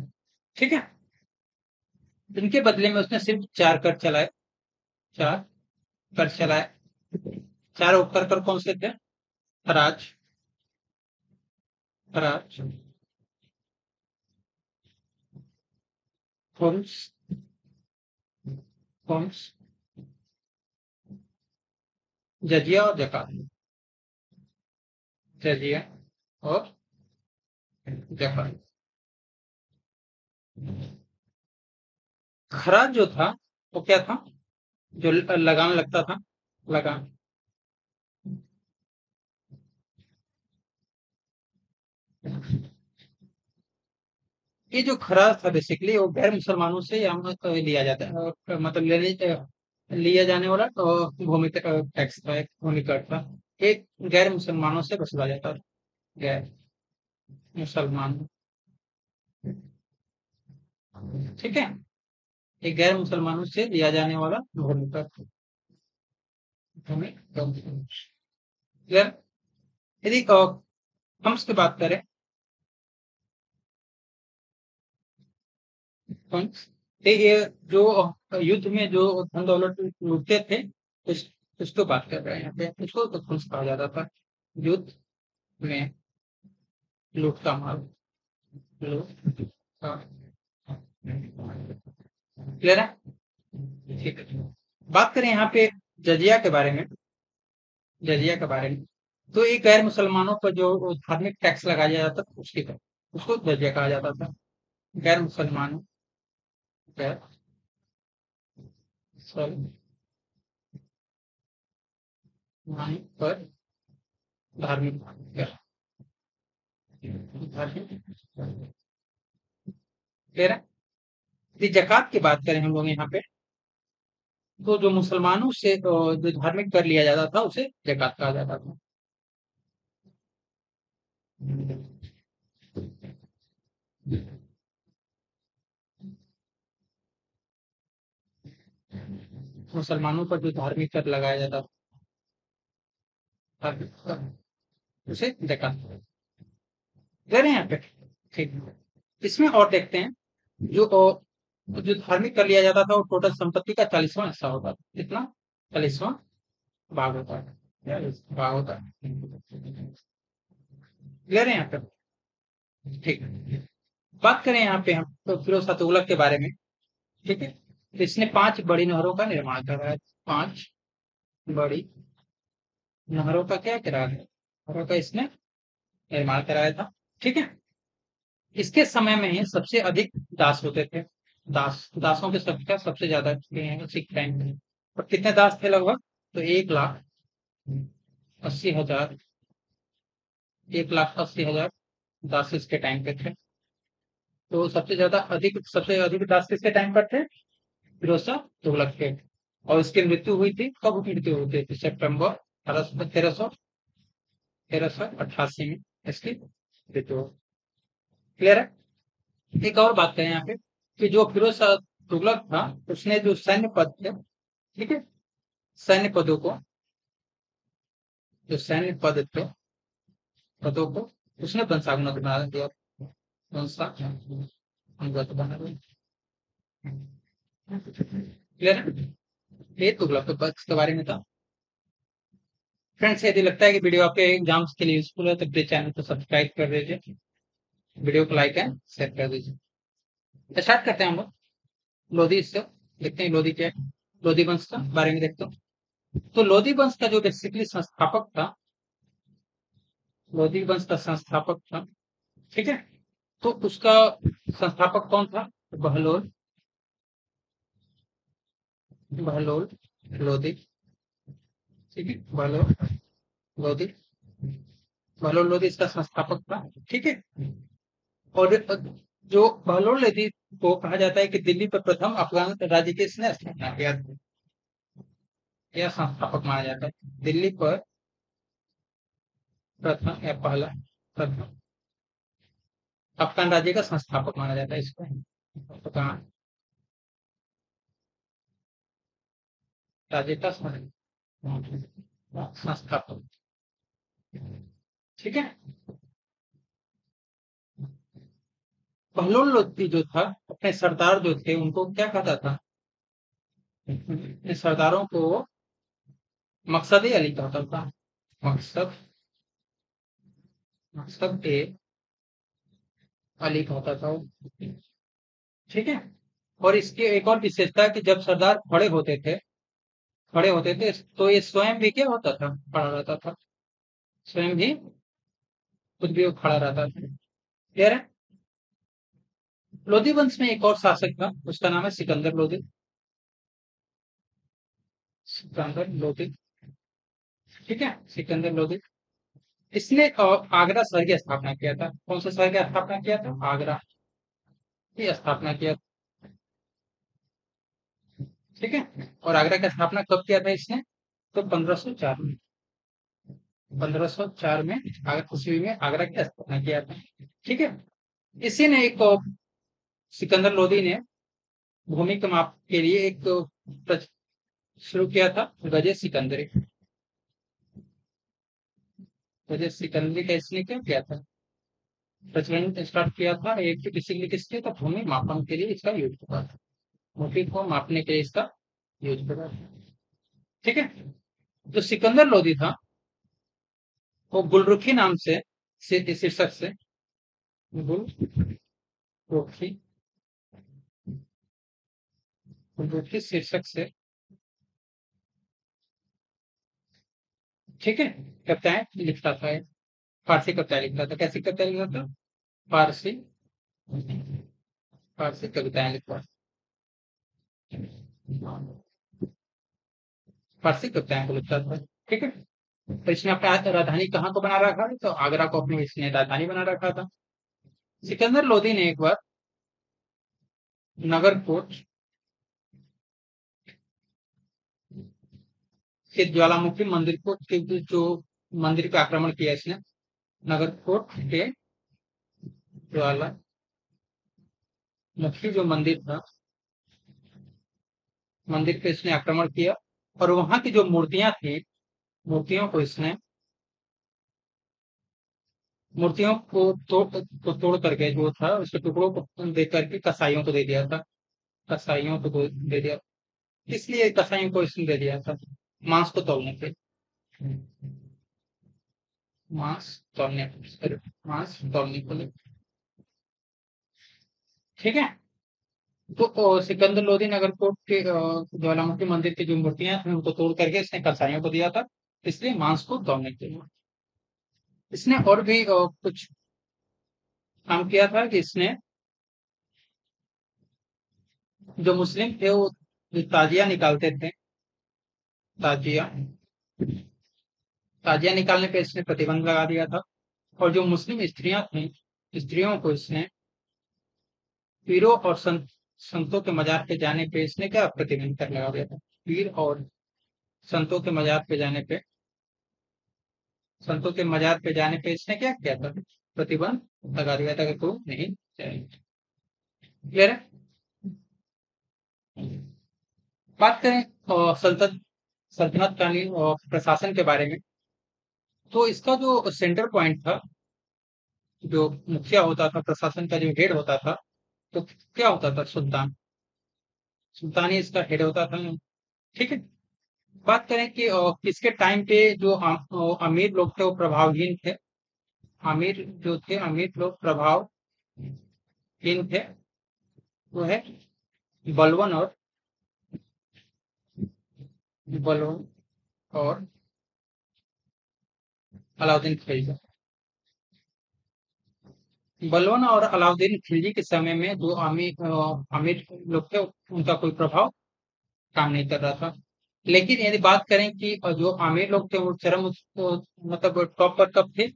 ठीक है? इनके बदले में उसने सिर्फ़ चार कर चलाए। चार कर चलाए। चार उपकर कर कौन से थे? हराज हराज फुल्स फुल्स जजिया और जकात जजिया और जकात खराज जो था, वो क्या था? जो लगान लगता था, लगान। ये जो खरा था बेसिकली वो गैर मुसलमानों से लिया जाता है। मतलब लेने लिया जाने वाला तो भूमि टैक्स था, एक भूमि कर था। एक गैर मुसलमानों से वसूला जाता था। गैर मुसलमान। ठीक है? एक गैर मुसलमानों से लिया जाने वाला भूमि कर भूमि यदि हम उसकी बात करें ये जो युद्ध में जो धन दौलत लूटते थे उस उसको बात कर रहे हैं। पे उसको तो खुश कहा जाता था, युद्ध में लूट का माल क्लियर है? ठीक है। बात करें यहाँ पे जजिया के बारे में। जजिया के बारे में। तो एक गैर मुसलमानों पर जो धार्मिक टैक्स लगाया जाता था, उसकी तरफ़। उसको जजिया कहा जाता था। गैर मुसलमानों। गैर पर धार्मिक धार्मिक। क्लियर है यदि जक़ात की बात करें हम लोग यहाँ पे तो जो मुसलमानों से जो धार्मिक कर लिया जाता था, उसे जक़ात कहा जाता था। मुसलमानों पर जो धार्मिक कर लगाया जाता उसे देखा। कह रहे हैं यहाँ पे ठीक। इसमें और देखते हैं, जो जो धार्मिक कर लिया जाता था, वो टोटल संपत्ति का चालीसवां हिस्सा होता था। कितना? चालीसवां भाग होता है। भाग होता है। क्लियर है यहाँ पे ठीक। बात करें यहाँ पे हम तो तुगलक के बारे में, ठीक है? इसने पाँच बड़ी नहरों का निर्माण कराया पाँच बड़ी नहरों का क्या कराया नहरों का इसने निर्माण कराया था। ठीक है? इसके समय में ही सबसे अधिक दास होते थे। दास, दासों की संख्या सबसे ज़्यादा सिख टाइम में और कितने दास थे लगभग? तो एक लाख अस्सी हज़ार, एक लाख अस्सी हज़ार दास इसके टाइम पे थे। तो सबसे ज़्यादा अधिक, सबसे अधिक दास किसके टाइम पर थे? फिरोज तुगलक के और उसकी मृत्यु हुई थी, कब मृत्यु हुई थी? सितंबर तेरह सौ तेरह सौ अट्ठासी में इसकी मृत्यु क्लियर है? एक और बात करें यहाँ पे, कि जो फिरोज शाह तुगलक था, उसने जो सैन्य पद थे ठीक है? सैन्य पदों को, जो सैन्य पद थे, पदों को, उसने वंशागुणक बना दिया। वंशागुणक बना दिया क्लियर है? ये तुगलक तो पक्ष के बारे में था। फ्रेंड्स यदि लगता है कि वीडियो आपके एग्ज़ाम्स के लिए यूजफुल है तो प्लीज़ चैनल को सब्सक्राइब कर दीजिए। वीडियो को लाइक एंड शेयर कर दीजिए। स्टार्ट करते हैं हम लोग। लोधी इससे देखते हैं लोधी क्या है। लोधी वंश का बारे में देखते हैं। तो लोधी वंश का जो बेसिकली संस्थापक था लोधी वंश का संस्थापक था, ठीक है? तो उसका संस्थापक कौन था? बहलोल। बहलोल लोधी ठीक है बहलोल लोधी बहलोल लोधी इसका संस्थापक था ठीक है? और, जो बहलोल लोधी को कहा जाता है कि दिल्ली पर प्रथम अफगान राज्य के इसने स्थापना किया यह संस्थापक माना जाता है। दिल्ली पर प्रथम या पहला, प्रथम अफगान राज्य का संस्थापक माना जाता है इसको। अफगान। का संस्थापक ठीक है? बहलोल लोधी जो था, अपने सरदार जो थे, उनको क्या कहता था? सरदारों को मकसद ही अली कहता था मकसद मकसद ए अली कहता था ठीक है? और इसकी एक और विशेषता कि जब सरदार खड़े होते थे खड़े होते थे तो ये स्वयं भी क्या होता था? खड़ा रहता था। स्वयं भी कुछ भी खड़ा रहता था। क्लियर है लोधी वंश में एक और शासक था, उसका नाम है सिकंदर लोधी। सिकंदर लोधी। ठीक है, सिकंदर लोधी। इसने आगरा शहर की स्थापना किया था। कौन सा शहर की स्थापना किया था? आगरा। की स्थापना किया ठीक है? और आगरा का स्थापना कब किया था इसने? तो 1504 में। 1504 में आगरा ईस्वी में आगरा की स्थापना किया था। ठीक है? इसी ने एक सिकंदर लोधी ने भूमि के माप के लिए एक शुरू किया था, गजे सिकंदरी। गजे सिकंदरी का इसने क्या किया था? प्रचलन स्टार्ट किया था, एक बेसिकली किसके तो भूमि मापन के लिए इसका यूज़ हुआ था। भूमि को मापने के लिए इसका यूज़ करा ठीक है? जो सिकंदर लोधी था। वो गुलरुखी नाम से शीर्षक से, गुलरुखी गुलरुखी शीर्षक से। ठीक है? कविताएँ लिखता था फारसी कविताएँ लिखता था। कैसी कविताएँ लिखता था? फारसी फारसी कविताएँ लिखता फारसी कविताएँ को लिखता था ठीक है? तो इसने अपने राजधानी कहाँ को बना रखा तो आगरा को अपनी इसने राजधानी बना रखा था। सिकंदर लोधी ने एक बार नगरकोट के ज्वालामुखी मंदिर को जो मंदिर पे आक्रमण किया इसने, नगर कोट के ज्वाला मुखी जो मंदिर था मंदिर पे इसने आक्रमण किया और वहाँ की जो मूर्तियाँ थी, मूर्तियों को इसने मूर्तियों को तोड़ को तोड़ करके जो था, उसके टुकड़ों को दे करके कसाईयों को दे दिया था। कसाईयों को दे दिया। इसलिए कसाईयों को इसने दे दिया था। मांस को तोड़ने पे मांस तोड़ने मांस तोड़ने को ठीक है? तो सिकंदर लोधी नगर कोट के ज्वालामुखी मंदिर की जो मूर्तियाँ थी उनको तोड़ करके इसने कसाईयों को दिया था, इसलिए मांस को तोड़ने के लिए। इसने और भी कुछ काम किया था कि इसने जो मुस्लिम थे, वो ताजिया निकालते थे, ताजिया ताजिया निकालने पे इसने प्रतिबंध लगा दिया था, और जो मुस्लिम स्त्रियाँ थी, स्त्रियों को इसने पीरों और संत संतों के मजार पे जाने पे इसने क्या प्रतिबंध कर लगा दिया था? पीर और संतों के मजार पे जाने पे, संतों के मजार पे जाने पे इसने क्या किया था? प्रतिबंध लगा दिया था तू नहीं जाएँगे। क्लियर है? बात करें सल्तन और प्रशासन के बारे में। तो इसका जो सेंटर पॉइंट था, जो मुखिया होता था, प्रशासन का जो हेड होता था तो क्या होता था? सुल्तान। सुल्तान ही इसका हेड होता था। ठीक है? बात करें कि किसके टाइम पे जो अमीर लोग थे, वो प्रभावहीन थे। अमीर जो थे, अमीर लोग प्रभावहीन थे। वो है बलवन और बलवन और अलाउद्दीन खिलजी बलवन और अलाउद्दीन खिलजी के समय में जो अमीर अमीर लोग थे, उनका कोई प्रभाव काम नहीं कर रहा था। लेकिन यदि बात करें कि जो अमीर लोग थे, वो चरम मतलब टॉप पर कब थे?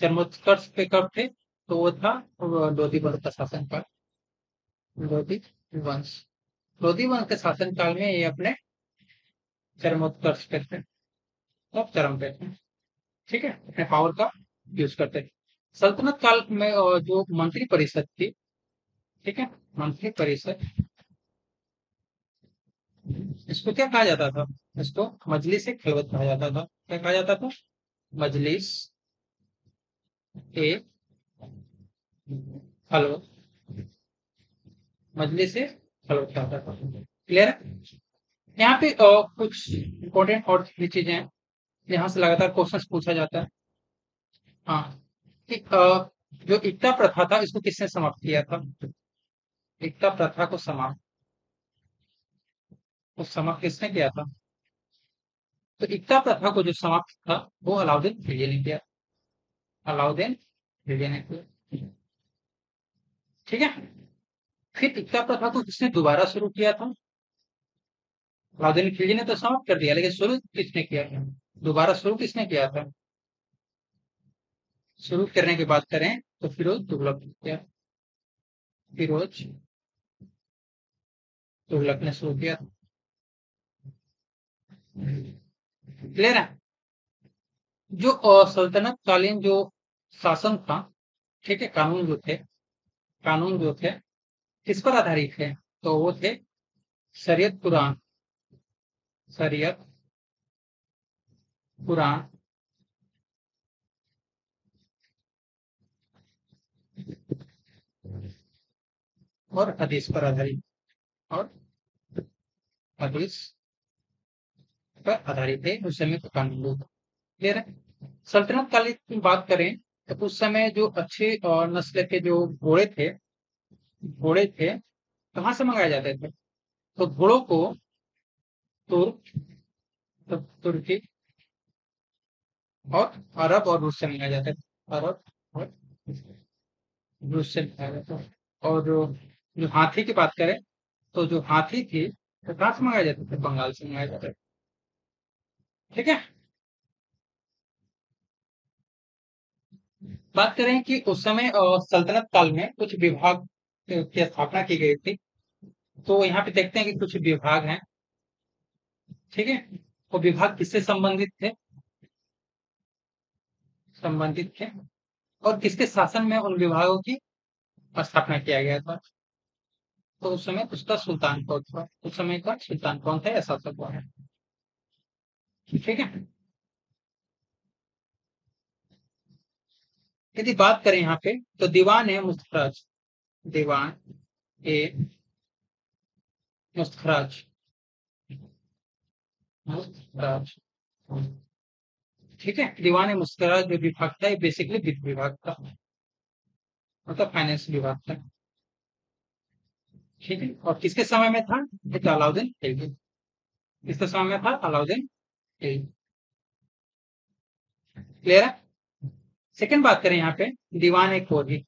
चरमोत्कर्ष पे कब थे? तो वो था लोधी वंश का शासन काल लोधी वंश। लोधी वंश के शासन काल में ये अपने चरमोत्कर्ष पे थे। तब चरम पे थे। ठीक है? अपने पावर का यूज़ करते थे। सल्तनत काल में जो मंत्री परिषद थी ठीक है मंत्री परिषद इसको क्या कहा जाता था? इसको मजलिस से खलवत कहा जाता था। क्या कहा जाता था? मजलिस ए खलवत मजलिस खलवत कहा जाता था। क्लियर है? यहाँ पे आ, कुछ इंपॉर्टेंट और चीज़ें हैं। यहाँ से लगातार क्वेश्चंस पूछा जाता है। हाँ। कि जो एकता प्रथा था, इसको किसने समाप्त किया था? एकता प्रथा को समाप्त तो समाप्त किसने किया था? तो एकता प्रथा को जो समाप्त था, वो अलाउद्दीन खिलजी ने किया। अलाउद्दीन खिलजी ने किया। ठीक है? फिर एकता प्रथा को किसने दोबारा शुरू किया था? अलाउद्दीन खिलजी ने तो समाप्त कर दिया, लेकिन शुरू किसने किया था? दोबारा शुरू किसने किया था? शुरू करने की बात करें तो फिरोज तुगलक किया। फिरोज तुगलक ने शुरू किया। क्लियर है? जो सल्तनत कालीन जो शासन था, ठीक है, कानून जो थे, कानून जो थे, किस पर आधारित है? तो वो थे शरीयत कुरान शरीयत कुरान और हदीस पर आधारित और हदीस पर आधारित है, उस समय का कानून क्लियर है। सल्तनत काल की बात करें तो उस समय जो अच्छे और नस्ल के जो घोड़े थे घोड़े थे, कहाँ से मंगाए जाते थे? तो घोड़ों को तुर्क तो तुर्की और अरब और रूस से मंगाया जाता है अरब और रूस से मंगाया जाता है और जो हाथी की बात करें तो जो हाथी थी तो कहाँ से मंगाए जाते थे? बंगाल से मंगाए जाते ठीक है? बात करें कि उस समय सल्तनत काल में कुछ विभाग की स्थापना की गई थी। तो यहाँ पे देखते हैं कि कुछ विभाग हैं। ठीक है? वो विभाग किससे संबंधित थे? संबंधित थे। और किसके शासन में उन विभागों की स्थापना किया गया था? तो उस समय उसका सुल्तान कौन था? उस समय का सुल्तान कौन था? ऐसा कौन है। ठीक है? यदि बात करें यहाँ पे तो दीवान है मुस्तखराज। दीवान, ए, मुस्तखराज। मुस्तखराज। ठीक है? दीवान मुस्तखराज, जो विभाग था बेसिकली वित्त विभाग था। मतलब फाइनेंस विभाग था। और किसके समय में था? अलाउद्दीन खिलजी। किसके समय में था? अलाउद्दीन खिलजी। क्लियर है? सेकंड बात करें यहाँ पे। दीवान एक कोधी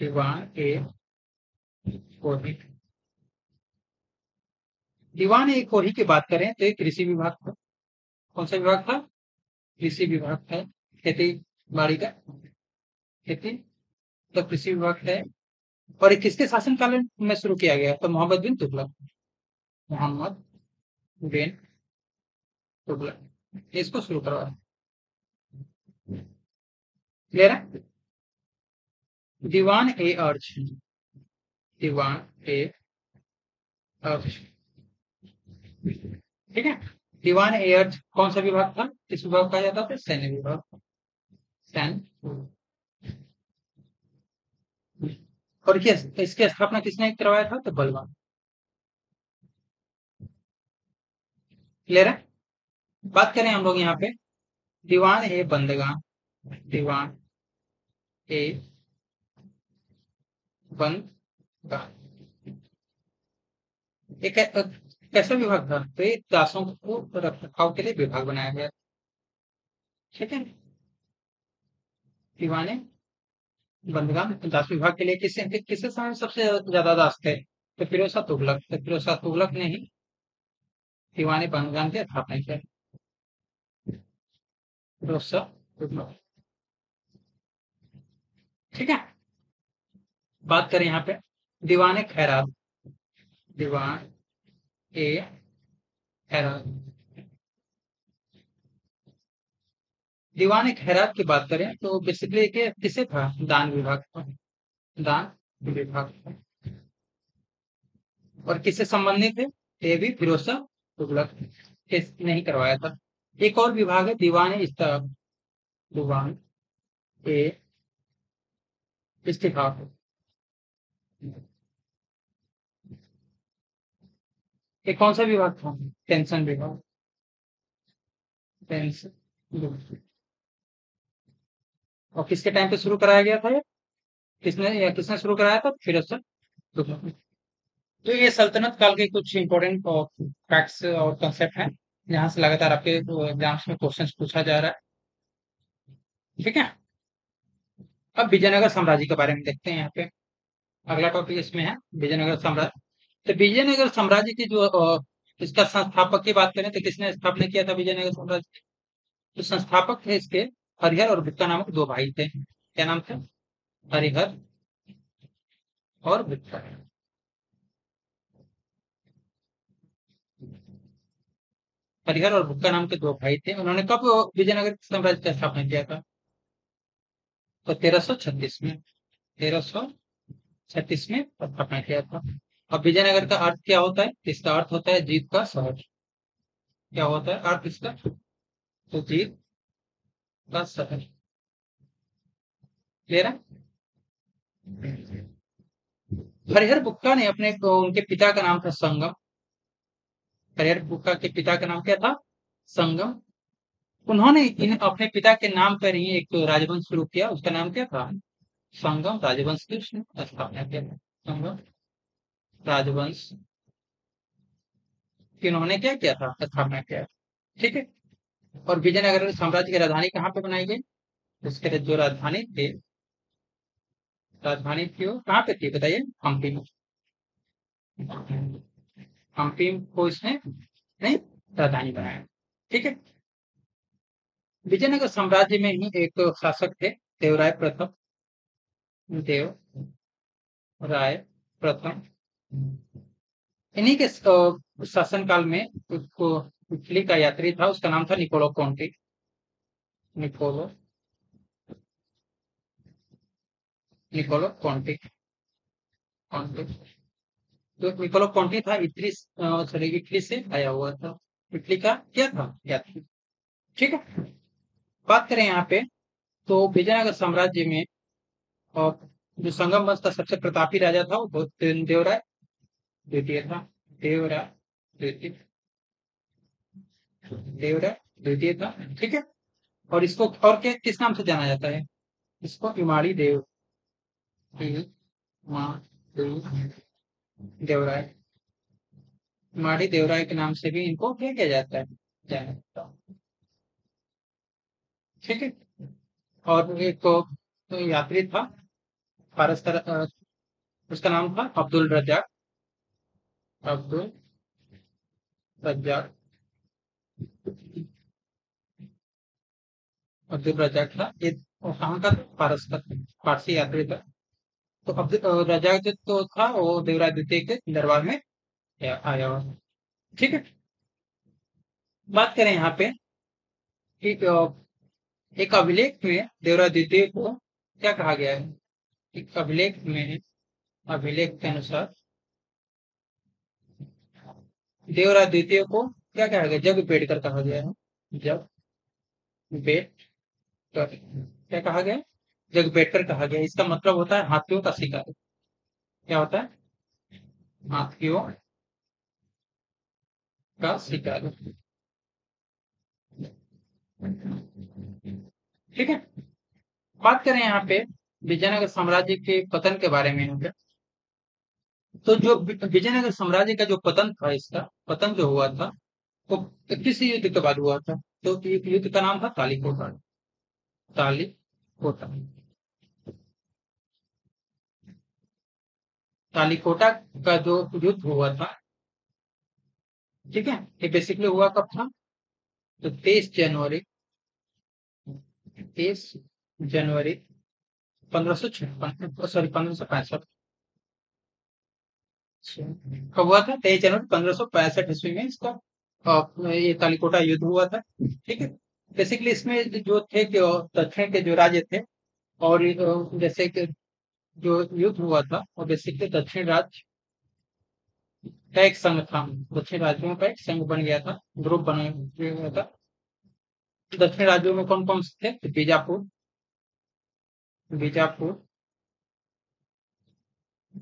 दीवान ए कोधी दीवान एक कोही की बात करें तो एक कृषि विभाग था। कौन सा विभाग था? कृषि विभाग था। खेती बाड़ी का। खेती तो कृषि विभाग है। और किसके शासन काल में शुरू किया गया? तो मोहम्मद बिन तुगलक। मोहम्मद बिन तुगलक। इसको शुरू करवा क्लियर है? दीवान ए अर्ज़ दीवान ए अर्ज़ ठीक है? दीवान एयर कौन सा विभाग था? किस विभाग कहा जाता था? सैन्य विभाग। सैन्य और क्या इसकी स्थापना किसने करवाया था? तो बलवान। क्लियर है? बात करें हम लोग यहाँ पे। दीवान ए बंदगान। दीवान ए बंदगान। एक कैसा विभाग था। तो ये दासों को रख रखाव के लिए विभाग बनाया गया। ठीक है? दीवाने बंदगान दास विभाग के लिए किससे किससे समय सबसे ज़्यादा दास थे? तो फिरोसा तुगलक तो फिरोसा तुगलक ने ही दीवाने बंदगान के स्थापना तुगलक। ठीक है? बात करें यहाँ पे। दीवाने खैरात। दीवान ए खैरात। दीवान खैरात की बात करें तो बेसिकली के किसे था? दान विभाग दान विभाग और किससे संबंधित है ये भी फिरोज तुगलक। नहीं करवाया था। एक और विभाग है, दीवान इस्ताब दीवान ए इस्तिफाक ये कौन सा विभाग था? पेंशन विभाग। पेंशन। और किसके टाइम पे शुरू कराया गया था ये? किसने, या किसने शुरू कराया था? फिरोज तो ये सल्तनत काल के कुछ इंपॉर्टेंट फैक्ट्स और कंसेप्ट हैं। जहाँ से लगातार आपके एग्ज़ाम्स में क्वेश्चंस पूछा जा रहा है। ठीक है? अब विजयनगर साम्राज्य के बारे में देखते हैं यहाँ पे। अगला टॉपिक इसमें है, विजयनगर साम्राज्य। तो विजयनगर साम्राज्य की जो इसका संस्थापक की बात करें तो किसने स्थापना किया था विजयनगर साम्राज्य? तो संस्थापक थे इसके हरिहर और गुप्ता नामक दो भाई थे। क्या नाम थे? हरिहर और गुप्ता। हरिहर और भुक्का नाम के दो भाई थे। उन्होंने कब विजयनगर साम्राज्य का स्थापना किया था? तो तेरह सौ छत्तीस में। तेरह सौ छत्तीस में स्थापना किया था। अब विजयनगर का अर्थ क्या होता है? इसका अर्थ होता है जीत का शहर क्या होता है? अर्थ इसका? तो जीत का शहर क्लियर है? हरिहर बुक्का ने अपने तो उनके पिता का नाम था संगम। हरिहर बुक्का के पिता का नाम क्या था? संगम। उन्होंने इन अपने पिता के नाम पर ही एक तो राजवंश शुरू किया। उसका नाम क्या था? संगम। राजवंश की उसने स्थापना किया। संगम। राजवंश। इन्होंने क्या किया था? स्थापना किया। ठीक है? और विजयनगर साम्राज्य की राजधानी कहाँ पे बनाई गई? उसके जो राजधानी थी राजधानी थी वो कहाँ पे थी, बताइए? हम्पी में हम्पी को इसने नहीं, राजधानी बनाया। ठीक है? विजयनगर साम्राज्य में ही एक शासक थे, देवराय प्रथम। देव, राय प्रथम। इन्हीं के शासन काल में उसको इटली का यात्री था, उसका नाम था Niccolo Conti Niccolo. Niccolo Conti Conti तो निकोलो कॉन्टी था, इटली सॉरी इटली से आया हुआ था। इटली का क्या था यात्री? ठीक है। बात करें यहाँ पे तो विजयनगर साम्राज्य में और जो संगम वंश का सबसे प्रतापी राजा था वो देवराय, द्वितीय था। देवराय, द्वितीय। देवराय द्वितीय था ठीक है? और इसको और क्या किस नाम से जाना जाता है? इसको इमाड़ी देव देवराय। इमाड़ी देवराय के नाम से भी इनको क्या किया जाता है ठीक है? और एक तो यात्री था फारस का उसका नाम था अब्दुल रजाक अब्दुल रज्जाक। अब्दुल रजाक था। ये कहाँ का फारस का फारसी यात्री था। तो अब्दुल रजाक जो तो था, वो देवराज द्वितीय के दरबार में आया हुआ ठीक है? बात करें यहाँ पे एक एक अभिलेख में देवराज द्वितीय को क्या कहा गया है? एक अभिलेख में, अभिलेख के अनुसार देवराज द्वितीय को क्या कहा गया जग बेटकर कहा गया है। जग बेट कर, क्या कहा गया? जग बेटकर कहा गया। इसका मतलब होता है हाथियों का शिकार। क्या होता है? हाथियों का शिकार। ठीक है? बात करें यहाँ पे विजयनगर साम्राज्य के पतन के बारे में यहाँ पे। तो जो विजयनगर साम्राज्य का जो पतन था इसका, पतन जो हुआ था वो किस युद्ध के बाद हुआ था। तो युद्ध का नाम था तालीकोटा तालीकोटा तालीकोटा का जो युद्ध हुआ था, ठीक है? ये बेसिकली हुआ कब था? तो तेईस जनवरी तेईस जनवरी पंद्रह सौ छप्पन सॉरी पंद्रह सौ पैंसठ। कब हुआ था? तेईस जनवरी पंद्रह सौ पैंसठ ईस्वी में इसका ये तालीकोटा युद्ध हुआ था, ठीक है? बेसिकली इसमें जो थे दक्षिण के जो राज्य थे, और जैसे कि जो युद्ध हुआ था, वो बेसिकली दक्षिण राज्य का एक संघ था। दक्षिण राज्यों का एक संघ बन गया था ग्रुप बना गया था। दक्षिण राज्यों में कौन कौन से थे? बीजापुर बीजापुर,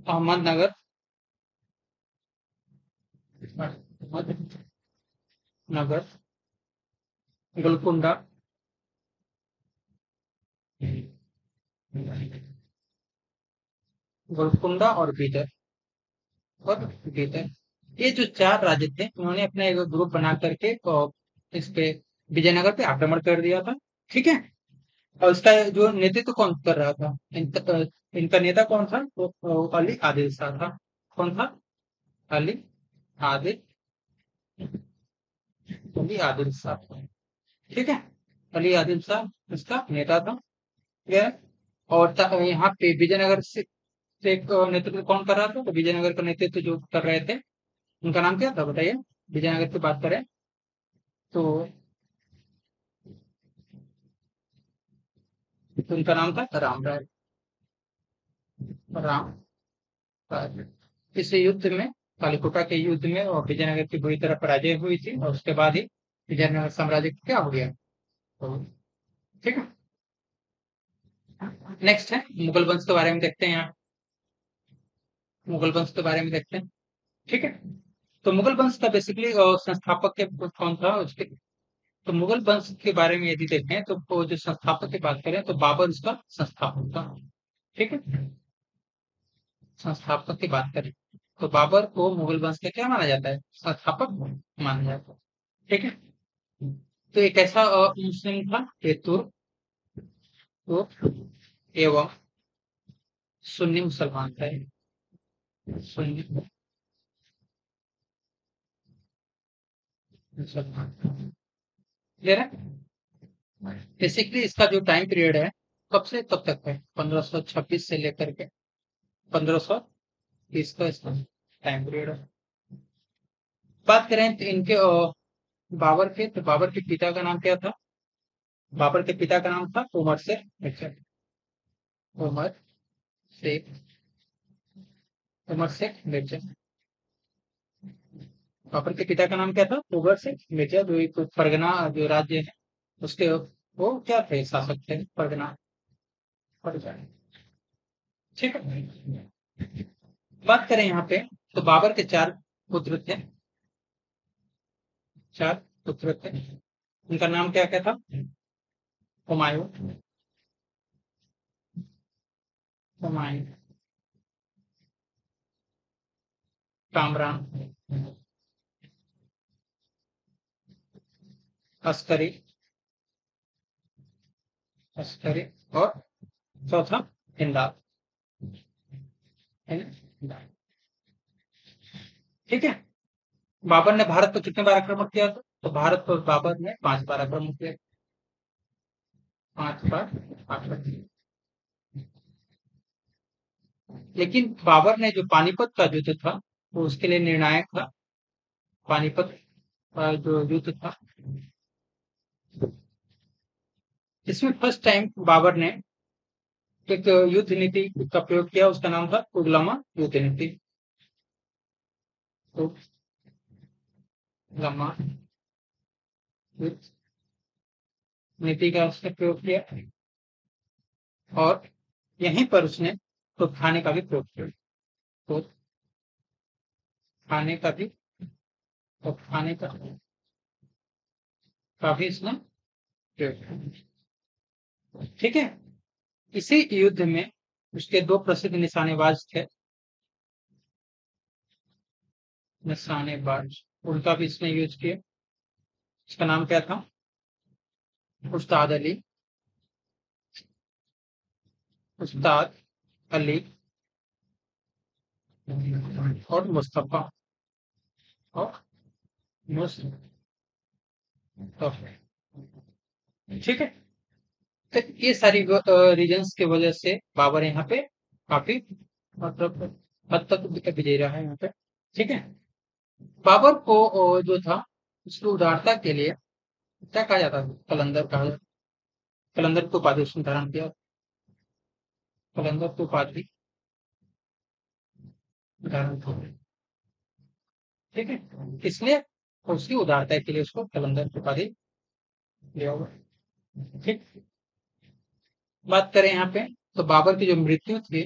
अहमदनगर नगर गोलकुंडा। गोलकुंडा और बीदर और बीदर ये जो चार राज्य थे उन्होंने अपना एक ग्रुप बना करके इस पे विजयनगर पे आक्रमण कर दिया था ठीक है? और इसका जो नेतृत्व तो कौन कर रहा था? इनका, इनका नेता कौन था? तो अली आदिल शाह था। कौन था? अली आदिल अली आदिल शाह ठीक है? अली आदिल शाह इसका नेता था। है? और यहाँ पे विजयनगर से एक नेतृत्व कौन कर रहा था? तो विजयनगर का नेतृत्व जो कर रहे थे, उनका नाम क्या था बताइए? विजयनगर की बात करें। तो उनका नाम था राम राय। राम इस युद्ध में कालीकोटा के युद्ध में और विजयनगर की बुरी तरह पराजय हुई थी और उसके बाद ही विजयनगर साम्राज्य क्या हो गया? तो ठीक है। नेक्स्ट है, मुगल वंश के बारे में देखते हैं यहाँ। मुगल वंश के बारे में देखते हैं। ठीक है तो मुगल वंश का बेसिकली संस्थापक के कौन था उसके? तो मुगल वंश के बारे में यदि देखें तो जो संस्थापक की बात करें तो बाबर उसका संस्थापक था। ठीक है, संस्थापक की बात करें। तो बाबर को मुगल वंश का क्या माना जाता है? संस्थापक माना जाता है। ठीक है? तो एक ऐसा मुस्लिम था हेतुर तो एवं सुन्नी मुसलमान था सुन्नी मुसलमान बेसिकली इसका जो टाइम पीरियड है, कब से कब तक है? 1526 से लेकर के। 1530 का इसका टाइम पीरियड बात करें तो इनके बाबर के तो बाबर के पिता का नाम क्या था? बाबर के पिता का नाम था उमर से उमर शेख उमर शेख मिर्ज़ा। बाबर के पिता का नाम क्या था? उमर से मिर्ज़ा, जो एक परगना, जो राज्य है, उसके, वो क्या थे? शासक थे परगना। ठीक है। बात करें यहाँ पे तो बाबर के चार पुत्र थे। चार पुत्र थे। उनका नाम क्या क्या था? हुमायूं। हुमायूं। कामरान। अस्करी। अस्करी और चौथा हिंदा ठीक है? बाबर ने भारत पर कितने बार आक्रमण किया था? तो भारत पर बाबर ने पाँच बार आक्रमण किया। पाँच बार आक्रमण किया लेकिन बाबर ने जो पानीपत का युद्ध था, वो उसके लिए निर्णायक था। पानीपत का जो युद्ध था। इसमें फ़र्स्ट टाइम बाबर ने एक युद्ध नीति का प्रयोग किया, उसका नाम था उगलामा युद्ध नीति। उगलामा नीति का उसने प्रयोग किया और यहीं पर उसने तो खाने का भी प्रयोग किया। तो खाने का भी तो खाने का का भी इसने प्रयोग ठीक है? इसी युद्ध में उसके दो प्रसिद्ध निशानेबाज थे। निशानेबाज उनका भी इसने यूज़ किया। उसका नाम क्या था? उस्ताद अली। उस्ताद अली और मुस्तफ़ा। और मुस्तफ़ा। ठीक है? तो ये सारी रीजन्स के वजह से बाबर यहाँ पे काफ़ी मतलब हद तक विजय रहा है यहाँ पे। ठीक है? बाबर को जो था, उसकी उदारता के लिए क्या कहा जाता था? कलंदर कहा कलंदर को उपाधि उसने धारण किया। कलंदर को उपाधि धारण ठीक है? इसलिए उसकी उदारता के लिए उसको कलंदर की उपाधि दिया हुआ। ठीक? बात करें यहाँ पे तो बाबर की जो मृत्यु थी,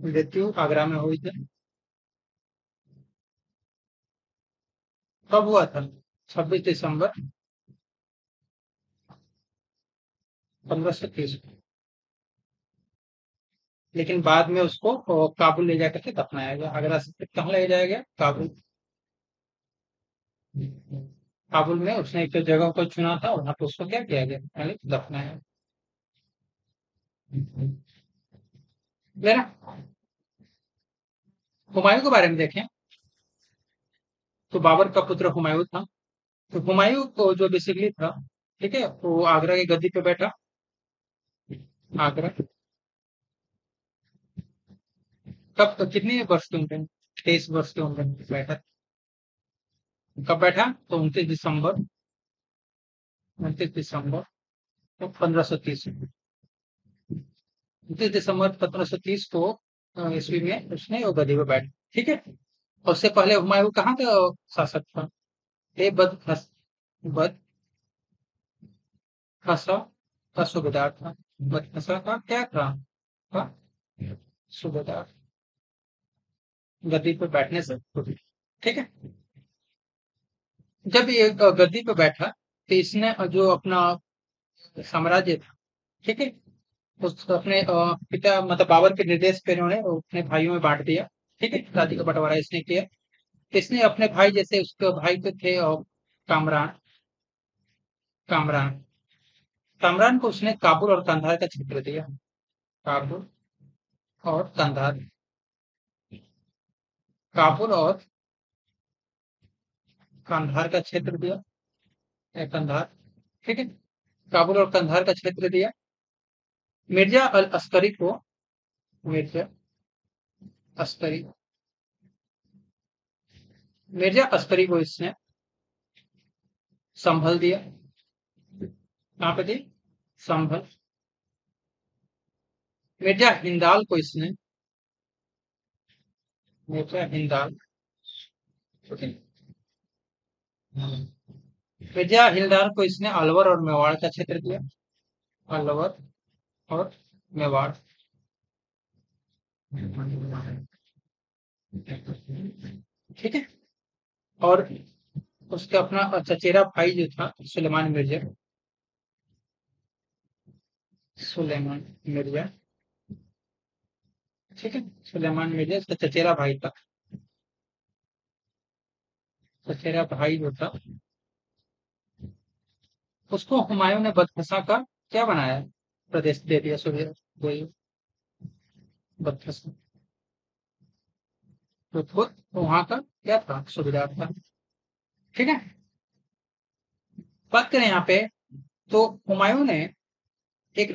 मृत्यु आगरा में हुई थी। कब हुआ था? छब्बीस दिसंबर, पंद्रह सौ तीस लेकिन बाद में उसको काबुल ले जाकर के दफनाया गया। आगरा से कहा ले जाया गया? काबुल। काबुल में उसने एक जगह को चुना था, वहाँ पर उसको क्या किया गया? पहले दफनाया मेरा हुमायूं के बारे में देखें। तो बाबर का पुत्र हुमायूं था। तो हुमायूं को जो बेसिकली था, ठीक है, वो आगरा की गद्दी पे बैठा। आगरा। कब तो कितने वर्ष के उनके तेईस वर्ष के उम्र बैठा। कब बैठा? तो उनतीस दिसंबर उनतीस दिसंबर तो पंद्रह सौ तीस। उनतीस दिसंबर, पंद्रह सौ तीस को ईस्वी में उसने वो गदी पर बैठ, ठीक है? और उससे पहले हुमायूं कहाँ का शासक था? ये बद खस बद, खसा का सूबेदार था। बद, खसा का क्या था सूबेदार। गद्दी पे बैठने से, ठीक है? जब ये गद्दी पे बैठा तो इसने जो अपना साम्राज्य था, ठीक है, उस अपने पिता मतलब बाबर के निर्देश पे इन्होंने अपने भाइयों में बांट दिया, ठीक है दादी का बंटवारा इसने किया। इसने अपने भाई जैसे, उसके भाई तो थे और कामरान कामरान। कामरान को उसने काबुल और कंधार का क्षेत्र दिया, काबुल और कंधार काबुल और कंधार का क्षेत्र दिया। कंधार, ठीक है? काबुल और कंधार का क्षेत्र दिया। मिर्ज़ा अल अस्करी को, मिर्ज़ा अस्करी मिर्ज़ा अस्करी को इसने संभल दिया। कहाँ पे दी संभल। मिर्ज़ा हिंदाल को इसने, मिर्ज़ा हिंदाल विजया हिलदार को इसने अलवर और मेवाड़ का क्षेत्र दिया। अलवर और मेवाड़। ठीक है? और उसके अपना चचेरा भाई जो था, सुलेमान मिर्ज़ा। सुलेमान मिर्ज़ा। ठीक है? सुलेमान मिर्ज़ा इसका चचेरा भाई था। चचेरा भाई जो था, उसको हुमायूं ने बदखसा का क्या बनाया? प्रदेश दे दिया सूर्य वही। बदखसा तो खुद वहाँ का क्या था? सुविधार था। ठीक है? बात करें यहाँ पे तो हुमायूं ने एक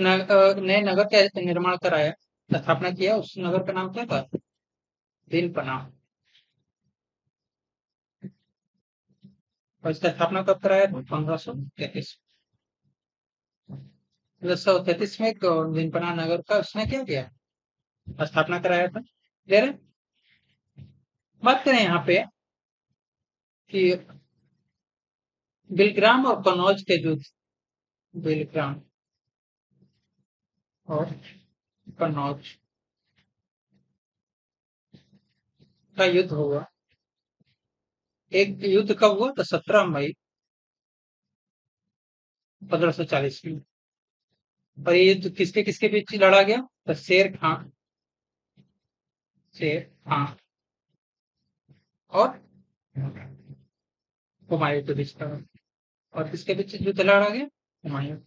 नए नगर का निर्माण कराया, स्थापना किया। उस नगर का नाम क्या था? दिल पना और इसका स्थापना कब कराया? पंद्रह सौ तैतीस। पंद्रह सौ तैतीस में दिनपना नगर का उसने क्या किया? स्थापना कराया था। दे रहे बात करें यहाँ पे कि बिलग्राम और कनौज के युद्ध बिलग्राम और कनौज का युद्ध हुआ। एक युद्ध कब हुआ? तो सत्रह मई, पंद्रह सौ चालीस में। और ये युद्ध किसके किसके बीच लड़ा गया? तो शेर खान शेर खान और? हुमायूं के बीच लड़ा। और किसके बीच युद्ध लड़ा गया? हुमायूं।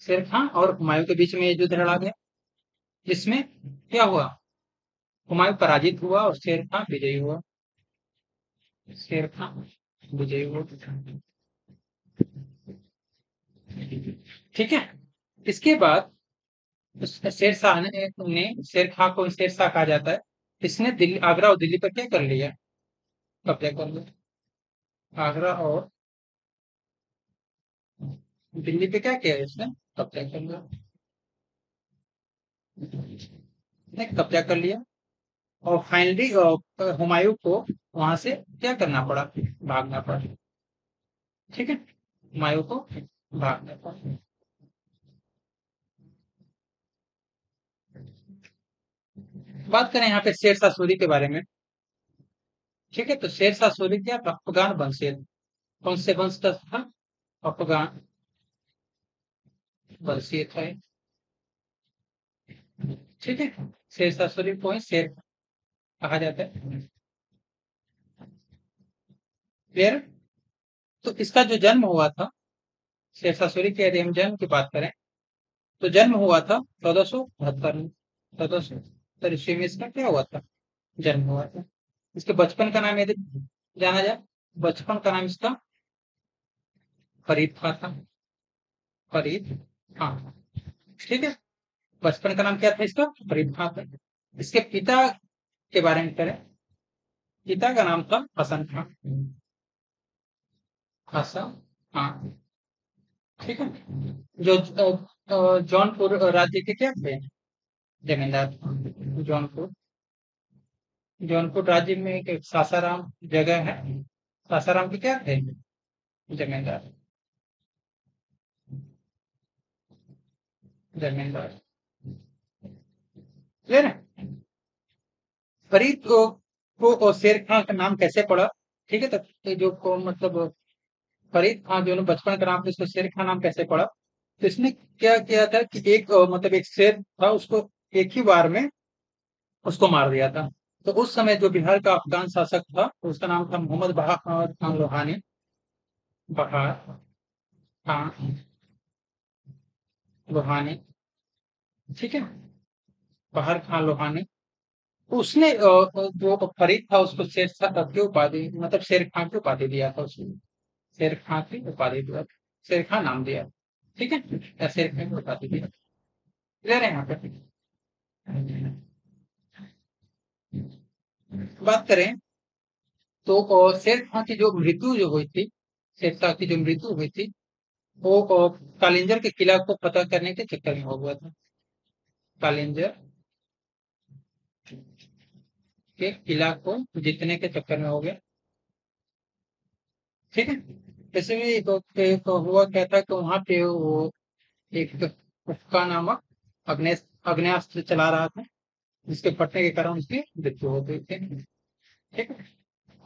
शेर खान और हुमायूं के बीच में ये युद्ध लड़ा गया। जिसमें क्या हुआ? हुमायूं पराजित हुआ और शेर खान विजयी हुआ। ठीक है? इसके बाद शेर शाह ने शेर खां को शेर शाह कहा जाता है। इसने दिल्ली, आगरा और दिल्ली पर क्या कर लिया? कब्जा कर लिया। आगरा और दिल्ली पे क्या किया इसने? कब्जा कर लिया। कब्जा कर लिया। और फाइनली हुमायूं को वहाँ से क्या करना पड़ा? भागना पड़ा। ठीक है? हुमायूं को भागना पड़ा। बात करें यहाँ पे शेरशाह सूरी के बारे में। ठीक है? तो शेरशाह सूरी क्या? अफगान वंशीय कौन से वंश का था। अफगान वंशीय था। ठीक है? शेरशाह सूरी को शेर कहा जाता है। फिर तो इसका जो जन्म हुआ था शेरशाह सूरी के हम जन्म की बात करें तो जन्म हुआ था चौदह सौ बहत्तर में। चौदह सौ। सर ईस्वी में इसका क्या हुआ था? जन्म हुआ था। इसके बचपन का नाम यदि जाना जाए, बचपन का नाम इसका फरीद खां था। फरीद खां ठीक है? बचपन का नाम क्या था इसका? फरीद खां था। इसके पिता के बारे में करें। पिता का नाम था हसन खान। हसन खान। ठीक है? जो जौनपुर राज्य के क्या थे? जमींदार जौनपुर। जौनपुर राज्य में एक सासाराम जगह है। सासाराम के क्या थे? जमींदार जमींदार फरीद को को शेर खान का नाम कैसे पड़ा? ठीक है तो जो को मतलब फरीद खान जो बचपन का नाम था उसको शेर खान नाम कैसे पड़ा? तो इसने क्या किया था कि एक मतलब एक शेर था, उसको एक ही बार में उसको मार दिया था। तो उस समय जो बिहार का अफगान शासक था, उसका नाम था मोहम्मद बहा खान लोहानी। बहार खान लोहानी। ठीक है? बहार खान लोहानी। उसने जो फरीद था उसको शेर शाह की उपाधि मतलब शेर खान की उपाधि दिया था उसने। शेर खान की उपाधि दिया शेर खान नाम दिया ठीक है? शेर खान की उपाधि दिया क्लियर है यहाँ पे। बात करें तो शेर खां की जो मृत्यु जो हुई थी, शेर शाह की जो मृत्यु हुई थी, वो कालिंजर के किला को पता करने के चक्कर में हो गया था। कालिंजर के किला को जीतने के चक्कर में हो गया। ठीक है? ऐसे भी तो, तो हुआ क्या था कि वहाँ पे वो एक उपका नामक अग्नेश अग्नेस्त्र चला रहा था जिसके फटने के कारण उसकी मृत्यु हो गई थी। ठीक है?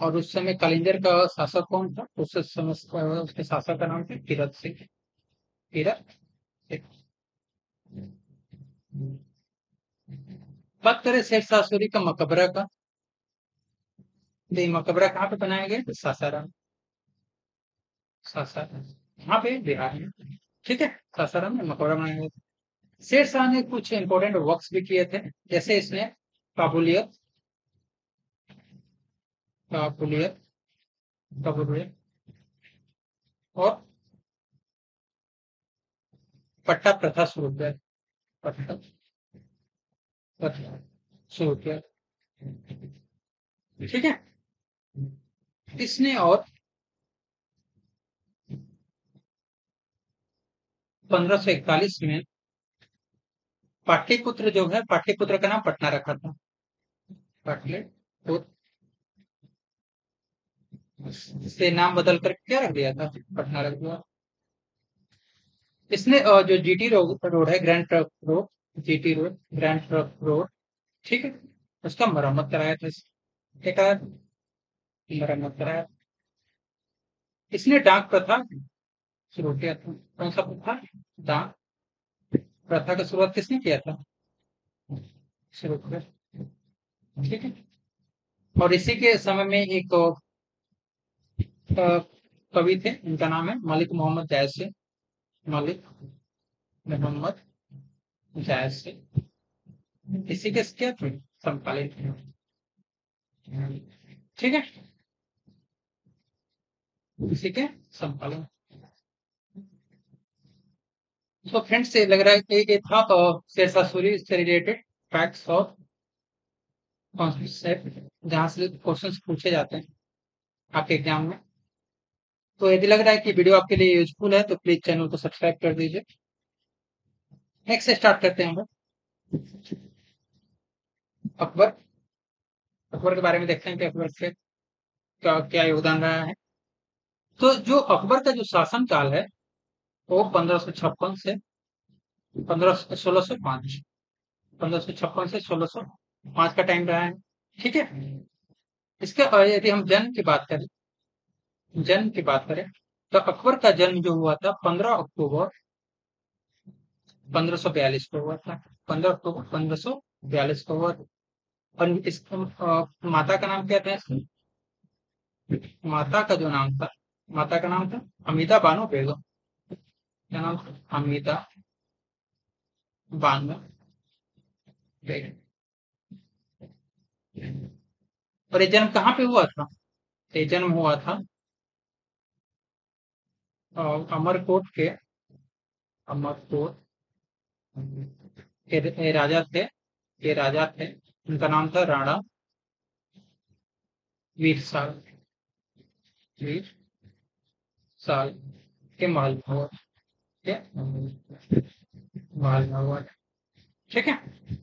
और उस समय कलिंजर का शासक कौन था? उस समय उसके शासक का नाम था किरत सिंह। किरत बात करें शेख सासुरी का मकबरा का मकबरा कहाँ पे बनाया गया? सासाराम। सासाराम। यहाँ पे बिहार में। ठीक है? सासाराम में मकबरा बनाया गया। शेर शाह ने कुछ इंपॉर्टेंट वर्क्स भी किए थे। जैसे इसने काबुलियत काबुलियत काबुलियत और पट्टा प्रथा शुरू किया। पट्टा प्रथा शुरू किया। ठीक है? इसने और पंद्रह इकतालीस में पाटलिपुत्र जो है पाटलिपुत्र का नाम पटना रखा था। से नाम बदल कर क्या रख दिया था? पटना रख दिया। इसने जो जीटी रोड रोड है grand trunk road GT road grand trunk road ठीक है, उसका मरम्मत कराया था इस- क्या कराया था? मरम्मत कराया इसने डाक प्रथा शुरू किया था। कौन सा प्रथा? डाक। प्रथा का शुरुआत किसने किया था? शुरू ठीक है। और इसी के समय में एक कवि थे, उनका नाम है मलिक मोहम्मद जैसे मलिक मोहम्मद जैसे इसी के क्या थे? समकालीन। ठीक है। इसी के समकालीन तो फ्रेंड्स ये लग रहा है कि ये था तो शेरशाह सूरी से रिलेटेड फैक्ट्स और कॉन्सेप्ट जहाँ से क्वेश्चंस पूछे जाते हैं आपके एग्ज़ाम में। तो यदि लग रहा है कि वीडियो आपके लिए यूजफुल है तो प्लीज़ चैनल को सब्सक्राइब कर दीजिए। नेक्स्ट स्टार्ट करते हैं हम अकबर। अकबर के बारे में देखते हैं कि अकबर से क्या क्या योगदान रहा है। तो जो अकबर का जो शासन काल है वो पंद्रह सौ पंद्रह सोलह सौ पाँच पंद्रह सौ सोलह सौ पाँच का टाइम रहा है ठीक है इसके यदि हम जन्म की बात करें जन्म की बात करें तो अकबर का जन्म जो हुआ था पंद्रह अक्टूबर पंद्रह सौ बयालीस को हुआ था पंद्रह अक्टूबर पंद्रह सौ बयालीस को हुआ था। और इस अ, माता का नाम क्या था? माता का जो नाम था माता का नाम था? अमिता बानो बेगम क्या नाम था? अमिता बानो। बेगम और ये जन्म कहाँ पे हुआ था? ये जन्म हुआ था अमरकोट के अमरकोट के राजा थे ये राजा थे। उनका नाम था राणा वीर साल वीर साल के महल में हुआ ठीक है? है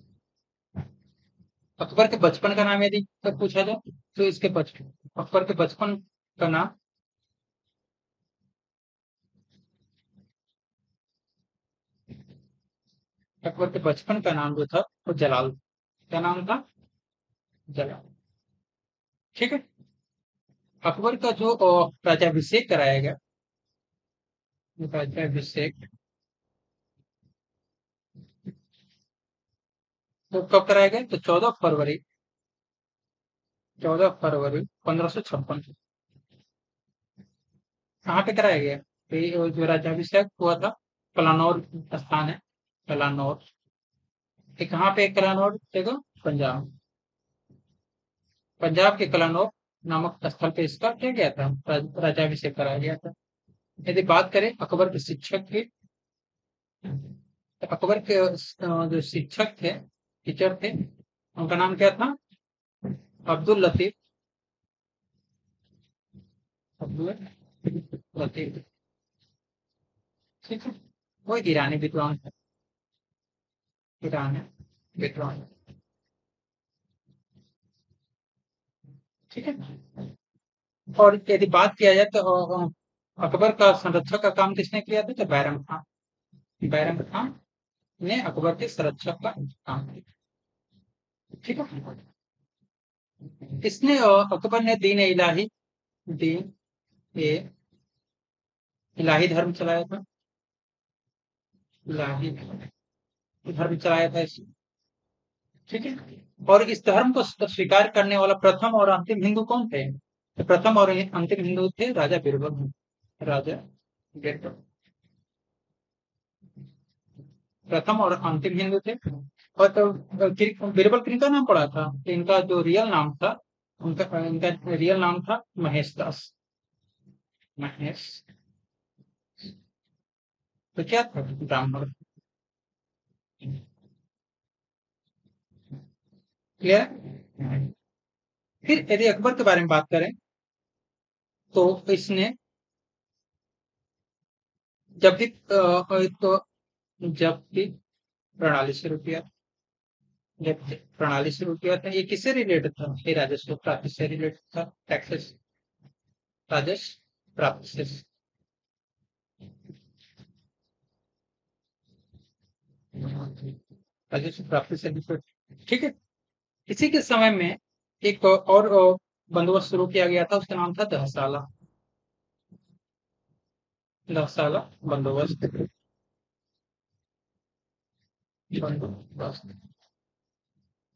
अकबर के बचपन का नाम यदि पूछा जाए तो इसके बचपन अकबर के बचपन का नाम? अकबर के बचपन का नाम जो था, वो जलाल, क्या नाम था? जलाल, ठीक है? अकबर का जो राज्याभिषेक कराया गया राज्याभिषेक तो कब कराया गया तो चौदह फरवरी। चौदह फरवरी पंद्रह सौ छप्पन। कहाँ पे कराया गया? तो ये जो राज्याभिषेक हुआ था, कलानौर स्थान है, कलानौर। ये कहाँ पे कलानौर? देखो, पंजाब। पंजाब के कलानौर नामक स्थल पे इसका क्या गया था? राज- राज्याभिषेक कराया गया था। यदि बात करें अकबर के शिक्षक की तो अकबर के जो शिक्षक थे, टीचर थे, उनका नाम क्या था? अब्दुल लतीफ। अब्दुल लतीफ। ठीक है, वो ईरानी विद्वान है ईरानी विद्वान। ठीक है, और यदि बात किया जाए तो अकबर का संरक्षक का काम किसने किया? था तो बैरम खान बैरम खान ने अकबर के संरक्षक का काम किया। ठीक है? इसने अकबर ने दीन इलाही, दीन ए इलाही धर्म चलाया था? इलाही धर्म चलाया था इसने ठीक है? और इस धर्म को स्वीकार करने वाला प्रथम और अंतिम हिंदू कौन थे? प्रथम और अंतिम हिंदू थे राजा बीरबल राजा बीरबल प्रथम और अंतिम हिंदू थे। और तो किर- बीरबल किनका नाम पड़ा था। इनका जो रियल नाम था, उनका, इनका रियल नाम था महेश दास। महेश। तो क्या था ब्राह्मण? क्लियर फिर यदि अकबर के बारे में बात करें तो इसने जब भी तो जब भी प्रणाली से रुपया जब प्रणाली से रुपया था, ये किससे रिलेटेड था? ये राजस्व प्राप्ति से रिलेटेड था टैक्सेस राजस्व प्राप्ति से। राजस्व प्राप्ति से ठीक है? इसी के समय में एक और बंदोबस्त शुरू किया गया था, उसका नाम था दहसाला दहसाला बंदोबस्त।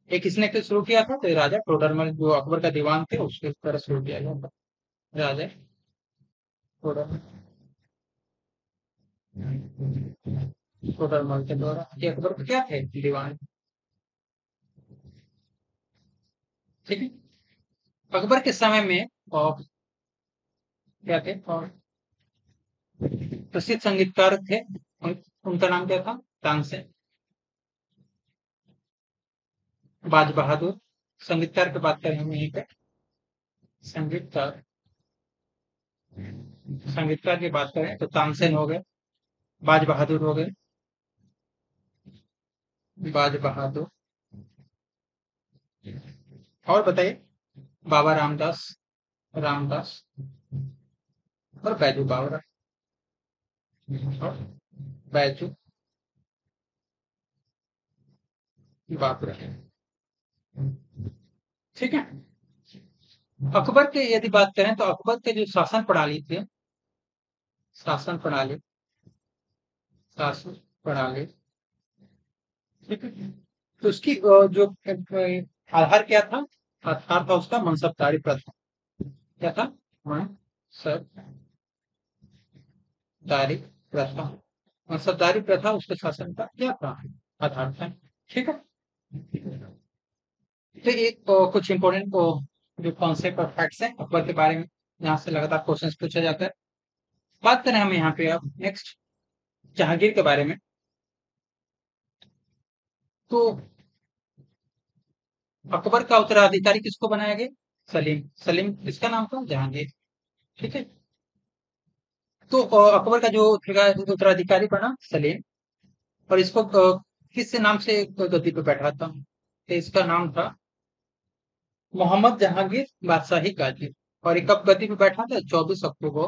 एक किसने शुरू किया था तो राजा टोडरमल जो अकबर का दीवान थे, उसके तरह शुरू किया गया था। राजा टोडरमल के द्वारा। ये अकबर क्या थे दीवान? ठीक है। अकबर के समय में और क्या थे? और प्रसिद्ध संगीतकार थे। उनका नाम क्या था? तानसेन बाज बहादुर। संगीतकार की बात करें हम यहीं पे। संगीतकार। संगीतकार की बात करें तो तानसेन हो गए। बाज बहादुर हो गए। बाज बहादुर। और बताइए, बाबा रामदास रामदास और बैजू बावरा। और बैजू बाबरा ठीक है? अकबर के यदि बात करें तो अकबर के जो शासन प्रणाली थे, शासन प्रणाली शासन प्रणाली, ठीक है? तो उसकी जो आधार क्या था? आधार था उसका मनसबदारी प्रथा। क्या था? मनसबदारी। प्रथा। मनसबदारी प्रथा, उसके शासन का क्या था आधार था ठीक है? तो एक कुछ इंपोर्टेंट जो कॉन्सेप्ट और फैक्ट्स है अकबर के बारे में यहाँ से लगातार क्वेश्चंस पूछा जाता है। बात करें हम यहाँ पे अब नेक्स्ट जहांगीर के बारे में। तो अकबर का उत्तराधिकारी किसको बनाया गया? सलीम। सलीम किसका नाम था? जहांगीर। ठीक है? तो अकबर का जो उत्तराधिकारी बना, सलीम, और इसको किस नाम से गद्दी पे बैठा था तो इसका नाम था मोहम्मद जहांगीर बादशाही गाजी और ये कब गद्दी पे बैठा था? चौबीस अक्टूबर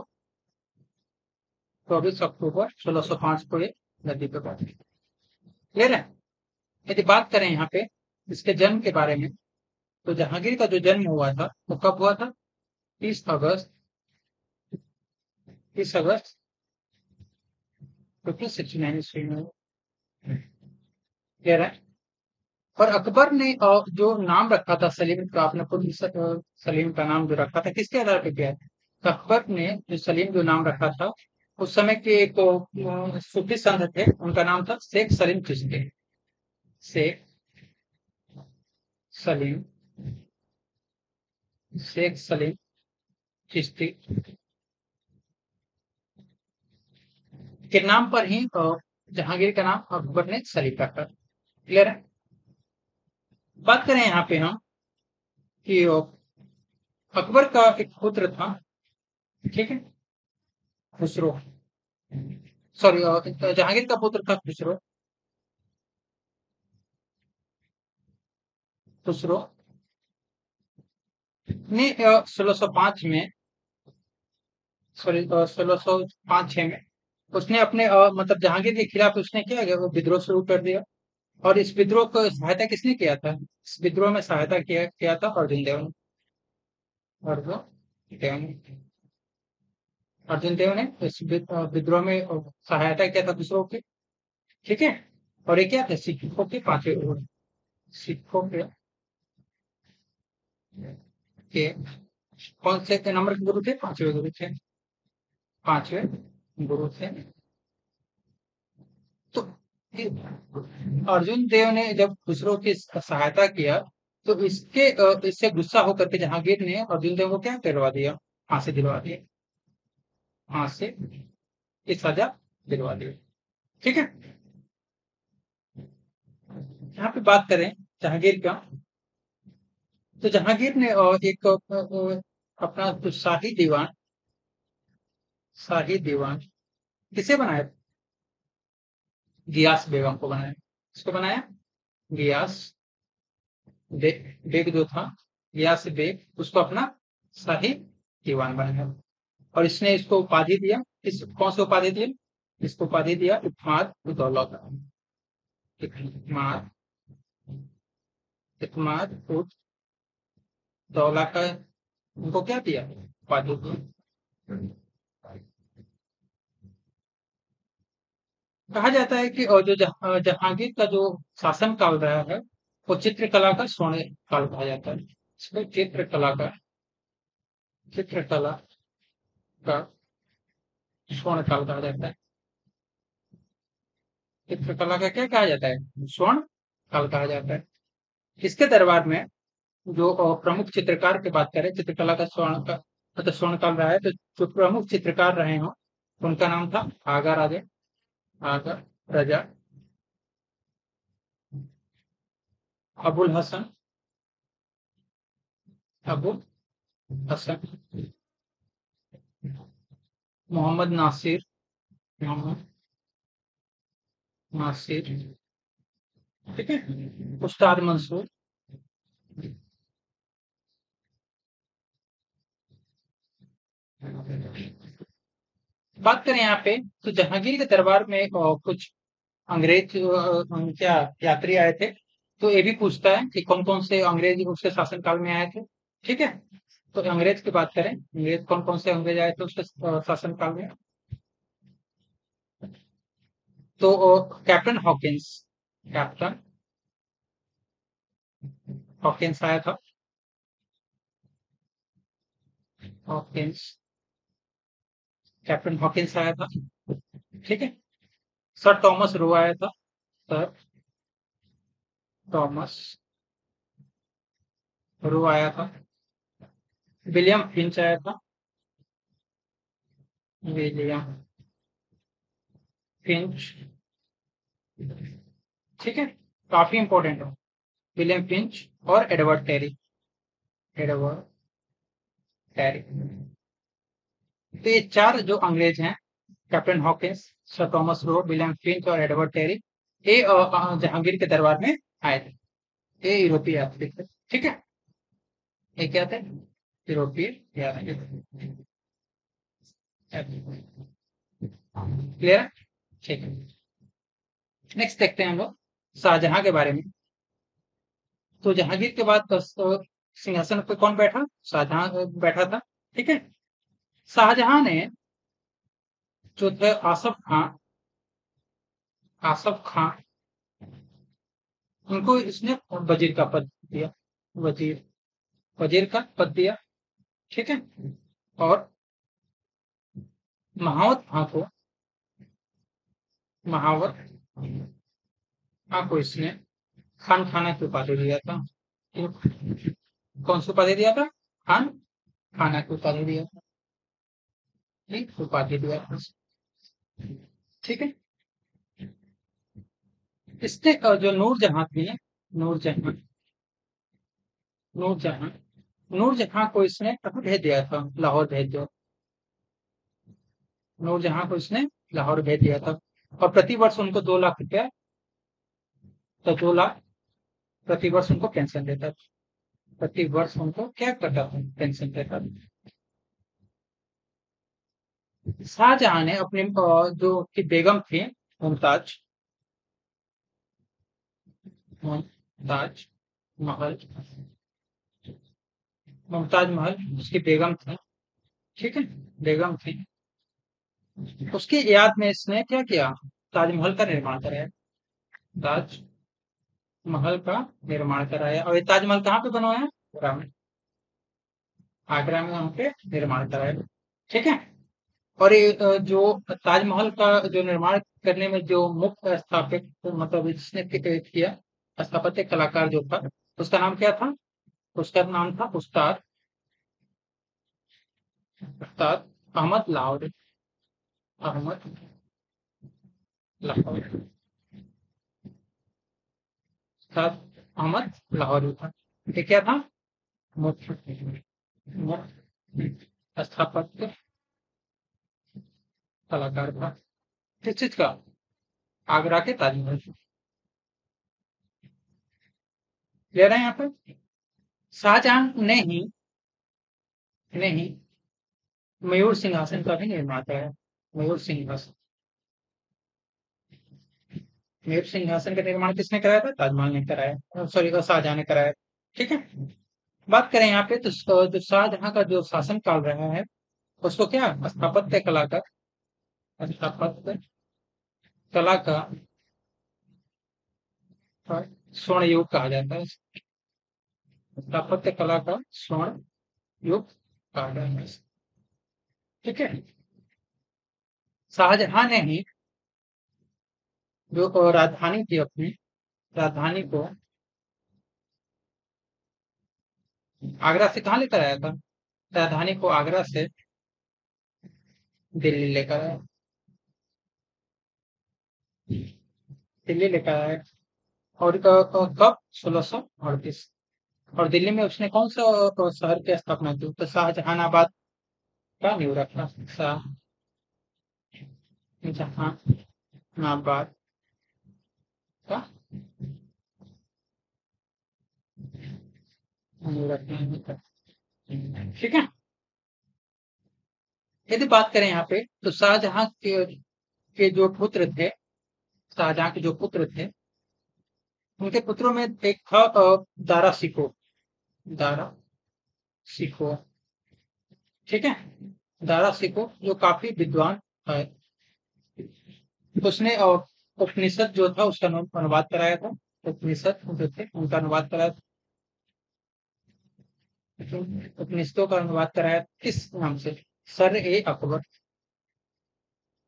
चौबीस अक्टूबर सोलह सौ पाँच को ये गद्दी पे बैठा। क्लियर है? यदि बात करें यहाँ पे, इसके जन्म के बारे में तो जहांगीर का जो जन्म हुआ था, वो कब हुआ था? तीस अगस्त तीस अगस्त में रहा और अकबर ने जो नाम रखा था सलीम का अपने खुद सलीम का नाम जो रखा था, किसके आधार पर किया? अकबर ने जो सलीम जो नाम रखा था, उस समय के एक सूफी संत थे, उनका नाम था शेख सलीम चिश्ती। शेख सलीम शेख सलीम चिश्ती। के नाम पर ही जहांगीर का नाम अकबर ने सलीम कर क्लियर है बात करें यहाँ पे हम कि अकबर का एक पुत्र था, ठीक है? खुसरो। सॉरी जहांगीर का पुत्र था खुसरो। खुसरो ने सोलह सौ पाँच में सॉरी सोलह सौ पाँच छह में उसने अपने मतलब जहांगीर के खिलाफ उसने क्या किया? वो विद्रोह शुरू कर दिया। और इस विद्रोह को सहायता किसने किया था? इस विद्रोह में सहायता किया किया था अर्जुन देव ने। अर्जुन देव ने। अर्जुन देव ने इस विद्रोह में सहायता किया था दूसरों की। ठीक है? और ये क्या था? सिखों के पांचवे गुरु सिखों के के, कौन से नंबर के गुरु थे? पांचवे गुरु थे। पांचवे गुरु थे। तो अर्जुन देव ने जब खुसरो की सहायता किया तो इसके इससे गुस्सा होकर के जहांगीर ने अर्जुन देव को क्या करवा दिया? फांसी दिलवा दिया फांसी की सजा दिलवा दी। ठीक है? यहाँ पे बात करें जहांगीर का। तो जहांगीर ने एक अपना शाही दीवान शाही दीवान किसे बनाया? गियास बेगम को बनाया। किसको बनाया? गियास बेग जो था, गियास बेग, उसको अपना शाही दीवान बनाया। और इसने इसको उपाधि दिया। इस कौन सी उपाधि दिया इसको उपाधि दिया इतमाद उदौला का इतमाद इतमाद दौला का उनको क्या दिया? उपाधि। दिया कहा जाता है कि, और जो जहांगीर का जो शासन काल रहा है, वो चित्रकला का स्वर्ण काल कहा जाता है। इसको चित्रकला का चित्रकला का स्वर्ण काल कहा जाता है। चित्रकला का क्या कहा जाता है? स्वर्ण काल कहा जाता है। इसके दरबार में जो प्रमुख चित्रकार की बात करें, चित्रकला का स्वर्ण का मतलब स्वर्ण काल रहा है तो जो प्रमुख चित्रकार रहे हो, उनका नाम था आगा राजे। आगा रजा। अबुल हसन। अबुल हसन। मोहम्मद नासिर। मोहम्मद नासिर। ठीक है? उस्ताद मंसूर। बात करें यहाँ पे तो जहांगीर के दरबार में कुछ अंग्रेज़ क्या, यात्री आए थे तो ये भी पूछता है कि कौन कौन से अंग्रेज़ उसके शासन काल में आए थे, ठीक है? तो अंग्रेज़ की बात करें, अंग्रेज़ कौन कौन से अंग्रेज़ आए थे उसके शासन काल में? तो कैप्टन हॉकिंस कैप्टन हॉकिंस आया था। हॉकिंस कैप्टन हॉकिंस आया था। ठीक है? सर थॉमस रो आया था। सर थॉमस रो आया था। विलियम फिंच आया था। विलियम फिंच ठीक है? काफ़ी इंपॉर्टेंट है। विलियम फिंच और एडवर्ड टेरी एडवर्ड टेरी तो ये चार जो अंग्रेज़ हैं captain Hawkins sir Thomas Roe William Finch और एडवर्ड टेरी ये जहांगीर के दरबार में आए थे। ये यूरोपीय यात्री थे, ठीक है? ये क्या थे? यूरोपीय यात्री क्लियर ठीक है। नेक्स्ट देखते हैं हम लोग शाहजहां के बारे में। तो जहांगीर के बाद तो सिंहासन पर कौन बैठा? शाहजहां बैठा था, ठीक है? शाहजहां ने जो थे आसफ खां आसफ खां, उनको इसने वज़ीर का पद दिया, वज़ीर वज़ीर का पद दिया, ठीक है? और महावत खां को, महावत खां को इसने खान खाना की उपाधि दिया था। कौन सी उपाधि दिया था? खान, खाना की उपाधि दिया था। ठीक है। इसने जो नूर जहाँ थी, नूर जहाँ नूर जहाँ नूर जहाँ को इसने भेज दिया था? लाहौर भेज दो नूर जहाँ को इसने लाहौर भेज दिया था। और प्रति वर्ष उनको दो लाख रुपया तो दो लाख प्रति वर्ष उनको पेंशन देता था। प्रति वर्ष उनको क्या करता था? पेंशन देता था। शाहजहां ने अपने जो की बेगम थी, मुमताज़ मुमताज़ महल मुमताज़ महल, उसकी बेगम थी, ठीक है, बेगम थी। उसकी याद में इसने क्या किया? ताजमहल का निर्माण कराया। ताज महल का निर्माण कराया। और ये ताजमहल कहाँ पे बनवाया आगरा में। आगरा में वहाँ पे निर्माण कराया। ठीक है? और ये जो ताजमहल का जो निर्माण करने में जो मुख्य स्थापित मतलब जिसने किया, स्थापत्य कलाकार जो था, उसका नाम क्या था? उसका नाम था उस्ताद उस्ताद अहमद लाहौर अहमद लाहौर। उस्ताद अहमद लाहौरी था। ये क्या था? मुख्य मुख्य स्थापत्य कलाकार था किस चीज़ का? आगरा के ताजमहल क्लियर है यहाँ पर? शाहजहां? ने ही ने ही मयूर सिंहासन का भी निर्माता है। मयूर सिंहासन। मयूर सिंहासन का निर्माण किसने कराया था? ताजमहल ने कराया। सॉरी शाहजहां ने कराया। ठीक है। बात करें यहाँ पे तो शाहजहां का जो शासन काल रहा है, उसको क्या? स्थापत्य कला का स्थापत्य कला का स्वर्ण युग कहा जाता है। स्थापत्य कला का स्वर्ण युग कहा जाता है। ठीक है? शाहजहां ने ही जो राजधानी थी अपनी, राजधानी को आगरा से कहा लेकर आया था? राजधानी को आगरा से दिल्ली लेकर आया। दिल्ली लेकर आया और कब? सोलह सौ अड़तीस। और दिल्ली में उसने कौन सा शहर की स्थापना की? तो शाहजहानाबाद का न्यू रखा। शाह जहानाबाद का ठीक है। यदि बात करें यहाँ पे तो शाहजहां के, के जो पुत्र थे शाहजहां के जो पुत्र थे, उनके पुत्रों में एक था दारा सिको दारा सिको ठीक है? दारा सिको जो काफ़ी विद्वान है। उसने और उपनिषद जो था, उसका अनुवाद कराया था। उपनिषद जो थे, उनका अनुवाद कराया था। उपनिषदों का अनुवाद कराया किस नाम से? सर ए अकबर।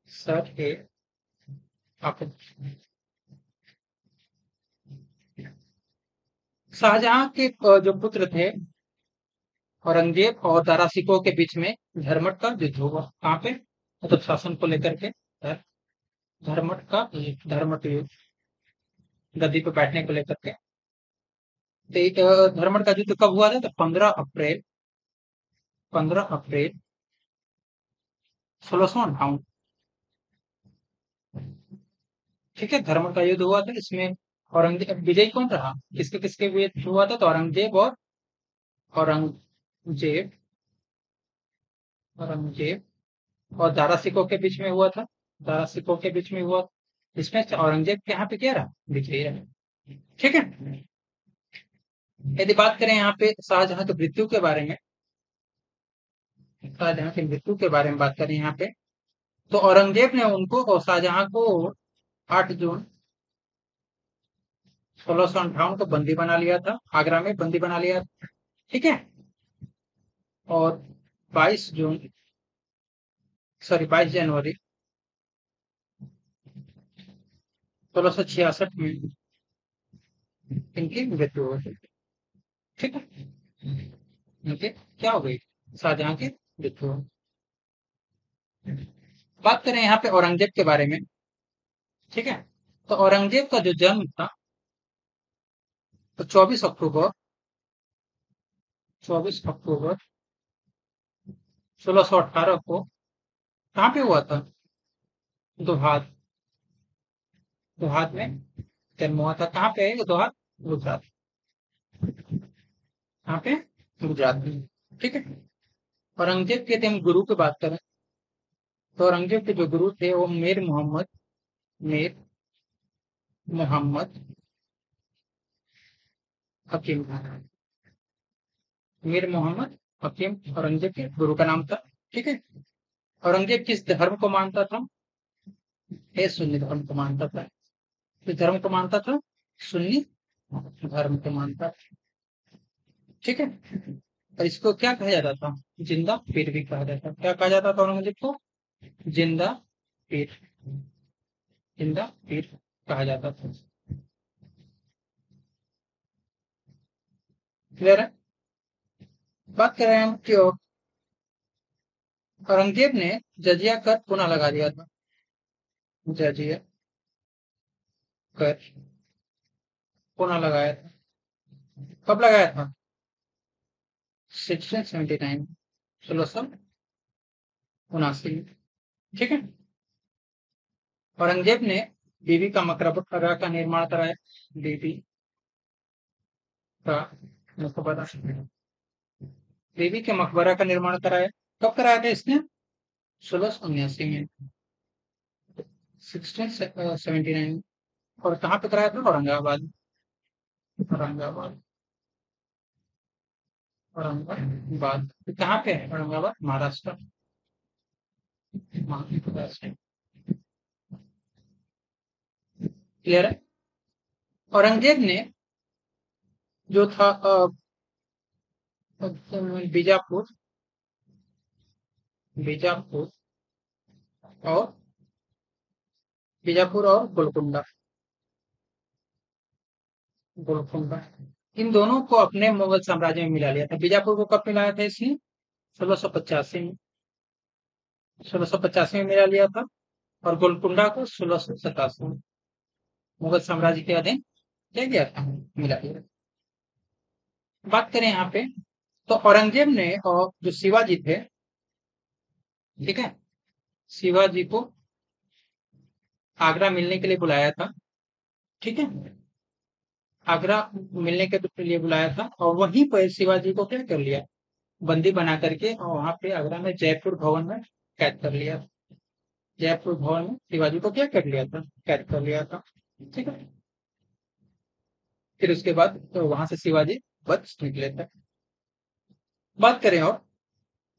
सर ए शाहजहां के जो पुत्र थे, औरंगज़ेब और दारा सिको के बीच में धर्मट का युद्ध हुआ। कहाँ पे? मतलब शासन को लेकर के धर्मट का धर्मट युद्ध। गद्दी पे बैठने को लेकर के। तो धर्मट का युद्ध कब हुआ था? तो पंद्रह अप्रैल पंद्रह अप्रैल सोलह सौ अंठावन ठीक है, धर्म का युद्ध हुआ था, इसमें औरंगज़ेब विजय कौन रहा? किसके किसके विजय हुआ था? तो औरंगज़ेब और औरंगज़ेब औरंगज़ेब और दारा सिखों के बीच में हुआ था, दारा सिखों के बीच में हुआ इसमें औरंगज़ेब के यहाँ पे क्या रहा? विजयी रहा ठीक है, यदि बात करें यहाँ पे शाहजहां की मृत्यु के बारे में, शाहजहां की मृत्यु के बारे में बात करें यहाँ पे तो औरंगज़ेब ने उनको, और शाहजहां को आठ जून सोलह सौ अंठावन को बंदी बना लिया था, आगरा में बंदी बना लिया ठीक है? और 22 जून सॉरी 22 जनवरी सोलह सौ छियासठ में इनकी मृत्यु हो गई, ठीक है? इनके क्या हो गई? शाहजहां की मृत्यु बात करें यहाँ पे औरंगज़ेब के बारे में। ठीक है? तो औरंगज़ेब का जो जन्म था तो 24 अक्टूबर 24 अक्टूबर 1618 को कहाँ पे हुआ था? दोहात। दोहात में जन्म हुआ था। कहाँ पे दोहात? गुजरात। कहाँ पे? गुजरात में। ठीक है? औरंगज़ेब के थे हम गुरु की बात करें तो औरंगज़ेब के जो गुरु थे वो मीर मोहम्मद मीर, मोहम्मद, हकीम। मीर मोहम्मद, हकीम, औरंगज़ेब के गुरु का नाम था, ठीक है? औरंगज़ेब किस धर्म को मानता था? ये सुन्नी धर्म को मानता था। किस धर्म को मानता था? सुन्नी धर्म को मानता था। ठीक है? और इसको क्या कहा जाता था? ज़िंदा पीर भी कहा जाता क्या कहा जाता था औरंगज़ेब को? ज़िंदा पीर ज़िंदा पीर कहा जाता था। क्लियर है? बात कर रहे हैं हम क्यों औरंगज़ेब ने जजिया कर पुनः लगा दिया था। जजिया कर पुनः लगाया था। कब लगाया था? सिक्सटीन सेवेंटी नाइन सोलह सौ उनासी। ठीक है? औरंगज़ेब ने बीबी का मकबरा का निर्माण कराया। बीबी का मकबरा। देवी के मकबरा का निर्माण कराया। कब कराया था इसने? सोलह सौ उन्यासी में। सेवेंटी नाइन और कहाँ पे कराया था? औरंगाबाद। औरंगाबाद। औरंगाबाद। कहाँ पे है? औरंगाबाद, महाराष्ट्र। महाराष्ट्र। क्लियर है? औरंगज़ेब ने जो था बीजापुर बीजापुर और बीजापुर और गोलकुंडा। गोलकुंडा। इन दोनों को अपने मुगल साम्राज्य में मिला लिया था। बीजापुर को कब मिलाया था इसने? सोलह सौ पचासी में। सोलह सौ पचासी में मिला लिया था और गोलकुंडा को सोलह सौ सतासी में। मुगल साम्राज्य के अधीन ले गया था, मिला लिया बात करें यहाँ पे तो औरंगज़ेब ने और जो शिवाजी थे, ठीक है, शिवाजी को आगरा मिलने के लिए बुलाया था, ठीक है, आगरा मिलने के लिए बुलाया था, और वहीं पर शिवाजी को क्या कर लिया, बंदी बना करके और वहाँ पे आगरा में जयपुर भवन में कैद कर लिया जयपुर भवन में शिवाजी को क्या कर लिया था, कैद कर लिया था। ठीक है? फिर उसके बाद तो वहाँ से शिवाजी बच निकले थे। बात करें और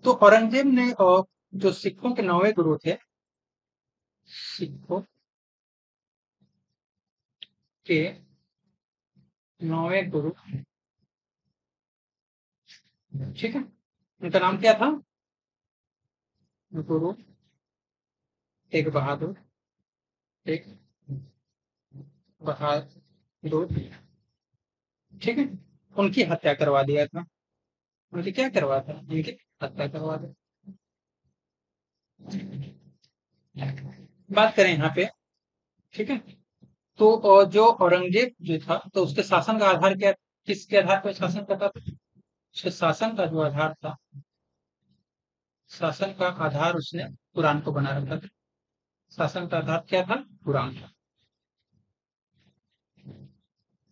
तो औरंगज़ेब ने और जो सिखों के नौवे गुरु थे सिखों के नौवे गुरु, ठीक है? उनका नाम क्या था? गुरु एक बहादुर एक बहादुर ठीक है? उनकी हत्या करवा दिया था। उनकी क्या करवा था? उनकी हत्या करवा दिया बात करें यहाँ पे। ठीक है? तो और जो औरंगज़ेब जो था तो उसके शासन का आधार क्या, किसके आधार पर शासन करता था? उसके शासन का जो आधार था, शासन का आधार उसने कुरान को बना रखा था। शासन का आधार क्या था? कुरान था।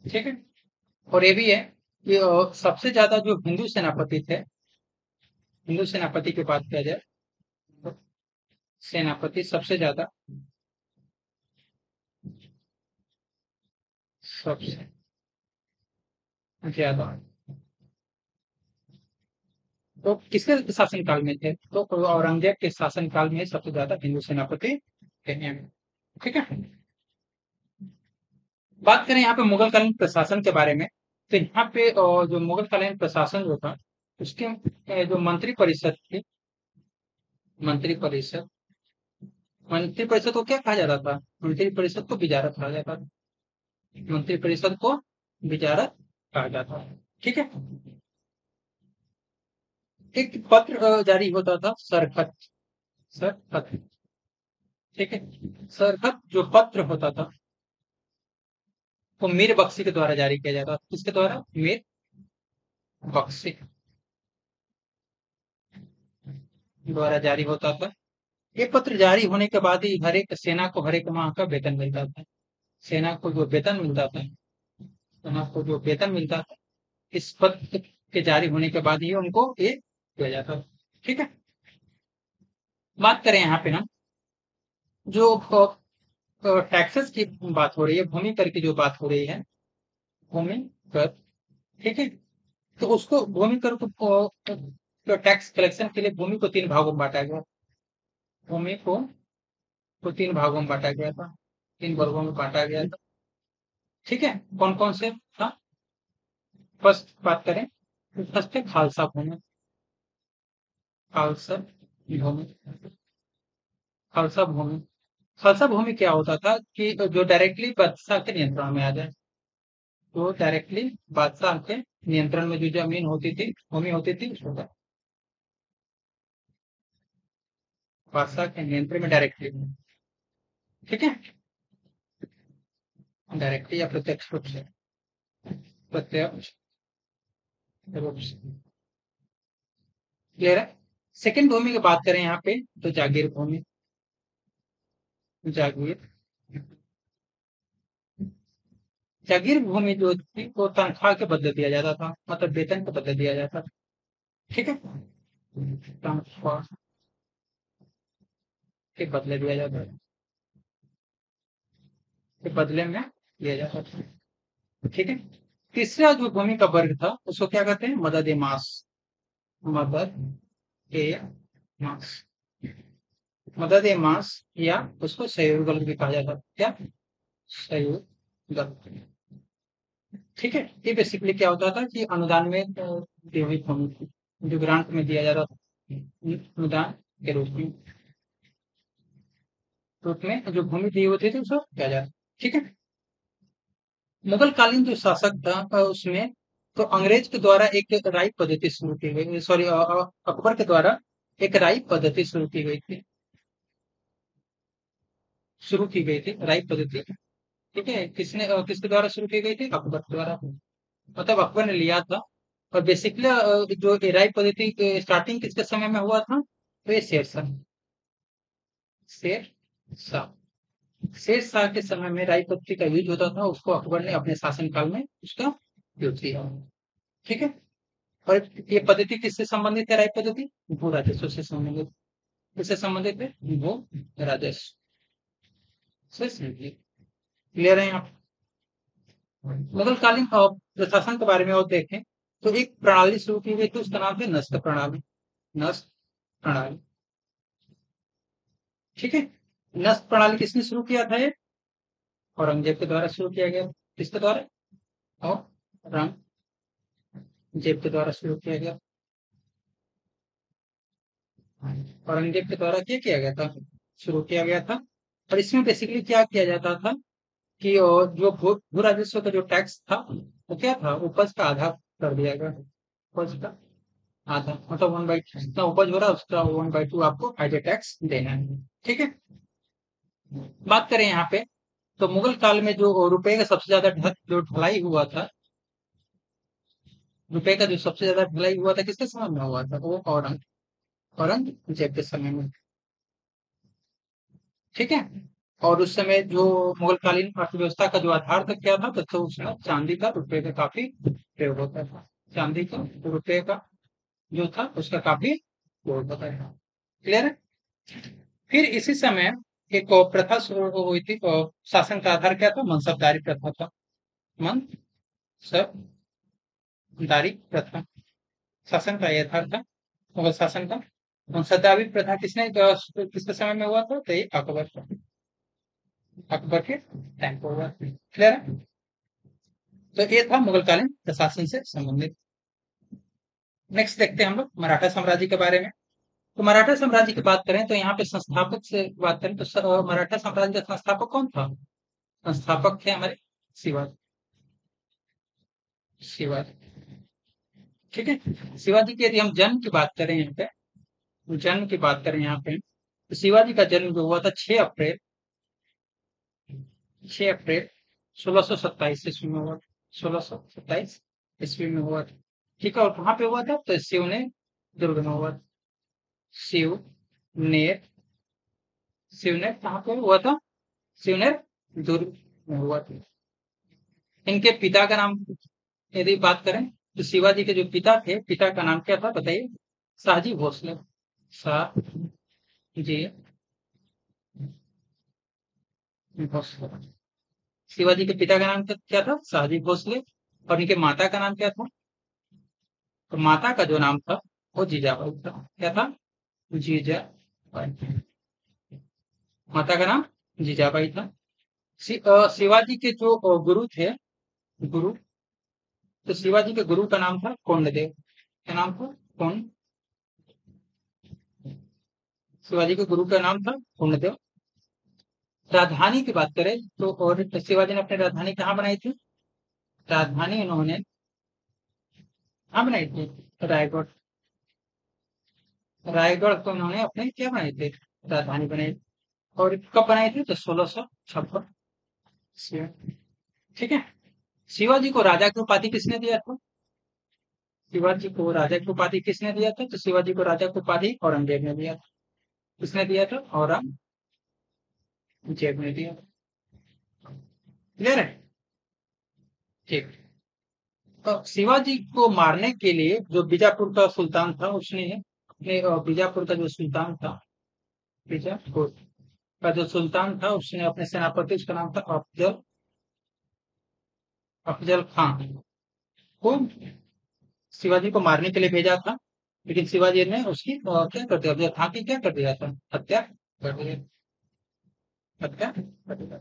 ठीक है? और ये भी है कि सबसे ज़्यादा जो हिंदू सेनापति थे, हिंदू सेनापति की बात किया जाए तो सेनापति सबसे ज़्यादा सबसे ज़्यादा तो किसके शासन काल में थे? तो औरंगज़ेब के शासन काल में सबसे ज़्यादा हिंदू सेनापति थे ठीक है? बात करें यहाँ पे मुगल कालीन प्रशासन के बारे में तो यहाँ पे जो मुगल कालीन प्रशासन जो था, उसके जो मंत्री परिषद थी, मंत्री परिषद मंत्री परिषद को क्या कहा जाता था? मंत्री परिषद को विजारत कहा जाता था। मंत्री परिषद को विचारक कहा जाता है ठीक है? एक पत्र जारी होता था सरखत सरखत ठीक है? सरखत जो पत्र होता था वो मीर बख्शी के द्वारा जारी किया जाता था किसके द्वारा? मीर बख्शी द्वारा जारी होता था। ये पत्र जारी होने के बाद ही हर एक सेना को, हर एक माह का वेतन मिलता था। सेना को जो वेतन मिलता था, सेना को जो वेतन मिलता था, इस पत्र के जारी होने के बाद ही उनको ये किया जाता ठीक है? बात करें यहाँ पे हम जो टैक्सेस की बात हो रही है, भूमि कर की जो बात हो रही है, भूमि कर, ठीक है? तो उसको भूमि कर को तो टैक्स कलेक्शन के लिए भूमि को तीन भागों में बांटा गया। भूमि को को तीन भागों में बांटा गया था, तीन वर्गों में बांटा गया था। ठीक है? कौन कौन से? था फ़र्स्ट बात करें फ़र्स्ट है खालसा भूमि। खालसा भूमि। खालसा भूमि। खालसा भूमि क्या होता था कि जो डायरेक्टली बादशाह के नियंत्रण में आ जाए। तो डायरेक्टली बादशाह के नियंत्रण में जो ज़मीन होती थी, भूमि होती थी, उसको बादशाह के नियंत्रण में डायरेक्टली ठीक है? डायरेक्टली या प्रत्यक्ष रूप से। प्रत्यक्ष रूप से। क्लियर है? सेकेंड भूमि की बात करें यहाँ पे तो जागीर भूमि। जागीर। जागीर भूमि जो थी, वो तनख्वाह के बदले दिया जाता था मतलब वेतन के बदले दिया जाता था। ठीक है? ट्रांसफ़र के बदले दिया जाता था। के बदले में लिया जाता था। ठीक है? तीसरा जो भूमि का वर्ग था, उसको क्या कहते हैं? मदद मास। मदद ए मास। मदद मास या उसको सहयोग वर्ग भी कहा जाता है। क्या? सहयोग गल ठीक है? ये बेसिकली क्या होता था कि अनुदान में दी हुई भूमि जो ग्रांट में दिया जाता था अनुदान के रूप में। रूप में जो भूमि दी होती थी उसको किया जाता ठीक है? मुगल कालीन जो शासक था उसमें तो अंग्रेज़ के द्वारा एक राय पद्धति शुरू की गई सॉरी अकबर के द्वारा एक राय पद्धति शुरू की गई थी। शुरू की गई थी राय पद्धति ठीक है? किसने किसके द्वारा शुरू की गई थी? अकबर द्वारा मतलब अकबर ने लिया था। और बेसिकली जो राय पद्धति स्टार्टिंग किसके समय में हुआ था? तो ये शेर शाह। शेर शाह। शेर शाह के समय में राय पद्धति का यूज़ होता था, उसको अकबर ने अपने शासनकाल में उसका यूज़ किया। ठीक है? और ये पद्धति किससे संबंधित है राय पद्धति? भू राजस्व से संबंधित। किससे संबंधित है? भू राजस्व। क्लियर है आप? मुगल कालीन प्रशासन के बारे में और देखें तो एक प्रणाली शुरू की गई थी, उसका नाम है नस्त प्रणाली। नस्त प्रणाली। ठीक है? नस्त प्रणाली किसने शुरू किया था ये? औरंगज़ेब के द्वारा शुरू किया गया। किसके द्वारा? और औरंगज़ेब के द्वारा शुरू किया गया। औरंगज़ेब के द्वारा क्या किया गया था? शुरू किया गया था और इसमें बेसिकली क्या किया जाता था कि और जो भू राजस्व का जो टैक्स था, वो क्या था? उपज का आधा कर दिया गया। उपज का आधा मतलब वन बाई जितना उपज हो रहा है, उसका वन बाई टू आपको एज ए टैक्स देना है। ठीक है? बात करें यहाँ पे तो मुगल काल में जो रुपए का सबसे ज़्यादा जो ढलाई हुआ था, रुपए का जो सबसे ज़्यादा ढलाई हुआ था, किसके समय में हुआ था? वो औरंग, औरंगज़ेब के समय में। ठीक है? और उस समय जो मुगलकालीन अर्थव्यवस्था का जो आधार तक क्या था? तो उसमें चांदी का रुपये का काफ़ी प्रयोग होता था। चांदी का रुपये का जो था, उसका काफ़ी उपयोग होता था। क्लियर है? फिर इसी समय एक प्रथा शुरू हुई थी, और शासन का आधार क्या था? मनसबदारी प्रथा था। मन सब दारी प्रथा। शासन का यह आधार था, मुगल शासन का। मनसबदारी प्रथा किसने किसके समय में हुआ था? तो ये अकबर अकबर के टाइम पर हुआ। क्लियर है? तो ये था मुगलकालीन प्रशासन से संबंधित। नेक्स्ट देखते हैं हम लोग मराठा साम्राज्य के बारे में। तो मराठा साम्राज्य की बात करें तो यहाँ पे संस्थापक से बात करें तो मराठा साम्राज्य का संस्थापक कौन था? संस्थापक थे हमारे शिवाजी। शिवाजी। ठीक है? शिवाजी की यदि हम जन्म की बात करें यहाँ पे जन्म की बात करें यहाँ पे तो शिवाजी का जन्म जो हुआ था छह अप्रैल छह अप्रैल सोलह सौ सत्ताईस ईस्वी में हुआ था सोलह सौ सत्ताईस ईस्वी में हुआ था। ठीक है, और कहाँ पे हुआ था? तो शिव ने दुर्ग में हुआ था। शिव ने शिव ने कहाँ पे हुआ था? शिव ने दुर्ग में हुआ था। इनके पिता का नाम, यदि बात करें तो शिवाजी के जो पिता थे, पिता का नाम क्या था? बताइए, शाहजी भोसले। शाह जी, भोसले। शिवाजी के पिता का नाम क्या था? शाहजी भोसले। और इनके माता का नाम क्या था? तो माता का जो नाम था, वो जीजाबाई था। क्या था? जीजाबाई। माता का नाम जीजाबाई था। शिवाजी के जो गुरु थे, गुरु तो शिवाजी के गुरु का नाम था कोंडदेव। क्या नाम था? कौन शिवाजी के गुरु का नाम था कोंडदेव राजधानी की बात करें तो और शिवाजी ने अपनी राजधानी कहाँ बनाई थी? राजधानी इन्होंने कहा बनाई थी? रायगढ़। रायगढ़ को इन्होंने अपने क्या बनाई थी? राजधानी बनाई। और कब बनाई थी? तो सोलह सौ छप्पन ठीक है? शिवाजी को राजा की उपाधि किसने दिया था? शिवाजी को राजा की उपाधि किसने दिया था? तो शिवाजी को राजा की उपाधि औरंगज़ेब ने दिया था। किसने दिया था औरंग जेब में दिया। क्लियर है। ठीक। तो शिवाजी को मारने के लिए जो बीजापुर का सुल्तान था, उसने अपने बीजापुर का जो सुल्तान था, बीजापुर का जो सुल्तान था, उसने अपने सेनापति, उसका नाम था अफजल अफजल खान, को शिवाजी को मारने के लिए भेजा था। लेकिन शिवाजी ने उसकी क्या कर दिया? था की क्या कर दिया था? हत्या कर दिया। हत्या कर दिया।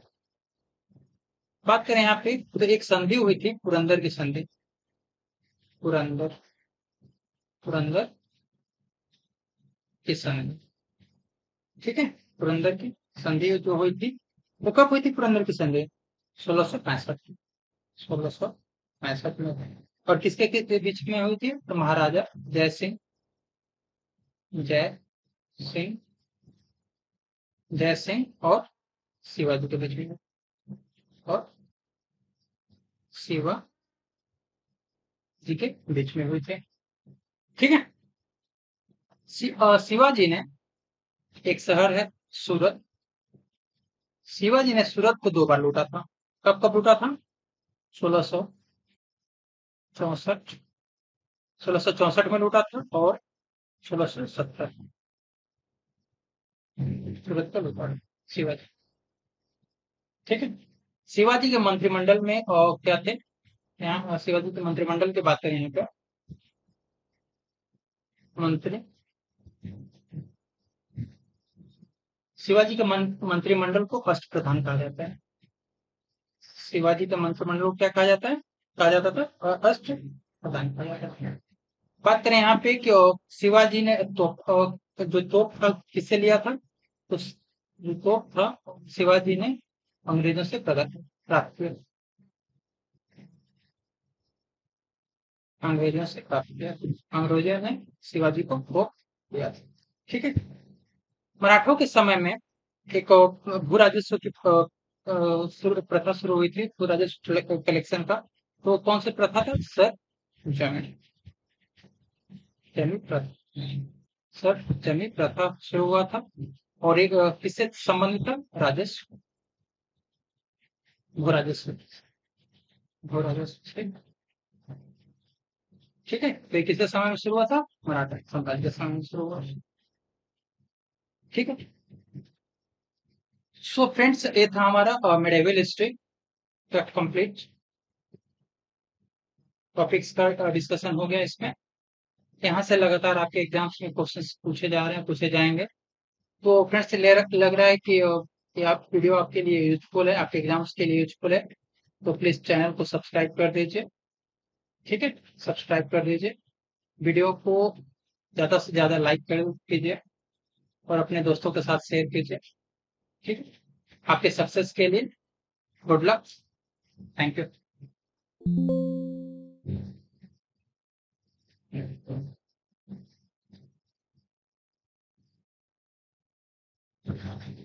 बात करें यहाँ पे तो एक संधि हुई थी, पुरंदर की संधि। पुरंदर पुरंदर की संधि। ठीक है? पुरंदर की संधि जो हुई थी, वो कब हुई थी पुरंदर की संधि? सोलह सौ पैंसठ की सोलह सौ पैंसठ में और किसके किसके बीच में हुई थी? तो महाराजा जय सिंह जय सिंह जय सिंह और शिवाजी के बीच में। और शिवा जी के बीच में हुए थे। ठीक है? शिवाजी ने एक शहर है सूरत। शिवाजी ने सूरत को दो बार लूटा था। कब कब लूटा था? सोलह सौ चौसठ, सोलह सौ चौसठ में लूटा था और सोलह सौ सत्तर शिवाजी ठीक है? शिवाजी के मंत्रिमंडल में और क्या थे? यहाँ शिवाजी के मंत्रिमंडल की बात करें पे मंत्री। शिवाजी के मंत्रिमंडल को अष्ट प्रधान कहा जाता है। शिवाजी के मंत्रिमंडल को क्या कहा जाता है? कहा जाता था अष्ट प्रधान कहा जाता है। बात करें यहाँ पे कि शिवाजी ने तो, जो तोप था किससे लिया था? तो जो तोप था शिवाजी ने अंग्रेज़ों से प्राप्त किया। अंग्रेज़ों से प्राप्त किया। अंग्रेज़ों ने शिवाजी को भोग दिया ठीक है? मराठों के समय में एक भू राजस्व की प्रथा शुरू हुई थी भू राजस्व कलेक्शन का। तो कौन सी प्रथा था? सर जमी सर, जमी प्रथा शुरू हुआ था। और एक किससे संबंधित था? राजस्व भू राजस्व भू राजस्व ठीक है तो किसके समय में शुरू हुआ था? मराठा साम्राज्य के समय में शुरू हुआ। ठीक है। सो फ्रेंड्स ये था हमारा मेडेवल हिस्ट्री कंप्लीट टॉपिक्स का डिस्कशन हो गया इसमें। यहाँ से लगातार आपके एग्ज़ाम्स में क्वेश्चन पूछे जा रहे हैं, पूछे जाएँगे। तो फ्रेंड्स लग रहा है कि कि आप वीडियो आपके लिए यूजफुल है, आपके एग्ज़ाम्स के लिए यूजफुल है। तो प्लीज़ चैनल को सब्सक्राइब कर दीजिए। ठीक है? सब्सक्राइब कर दीजिए। वीडियो को ज़्यादा से ज़्यादा लाइक कर कीजिए और अपने दोस्तों के साथ शेयर कीजिए। ठीक आपके सक्सेस के लिए good luck thank you There it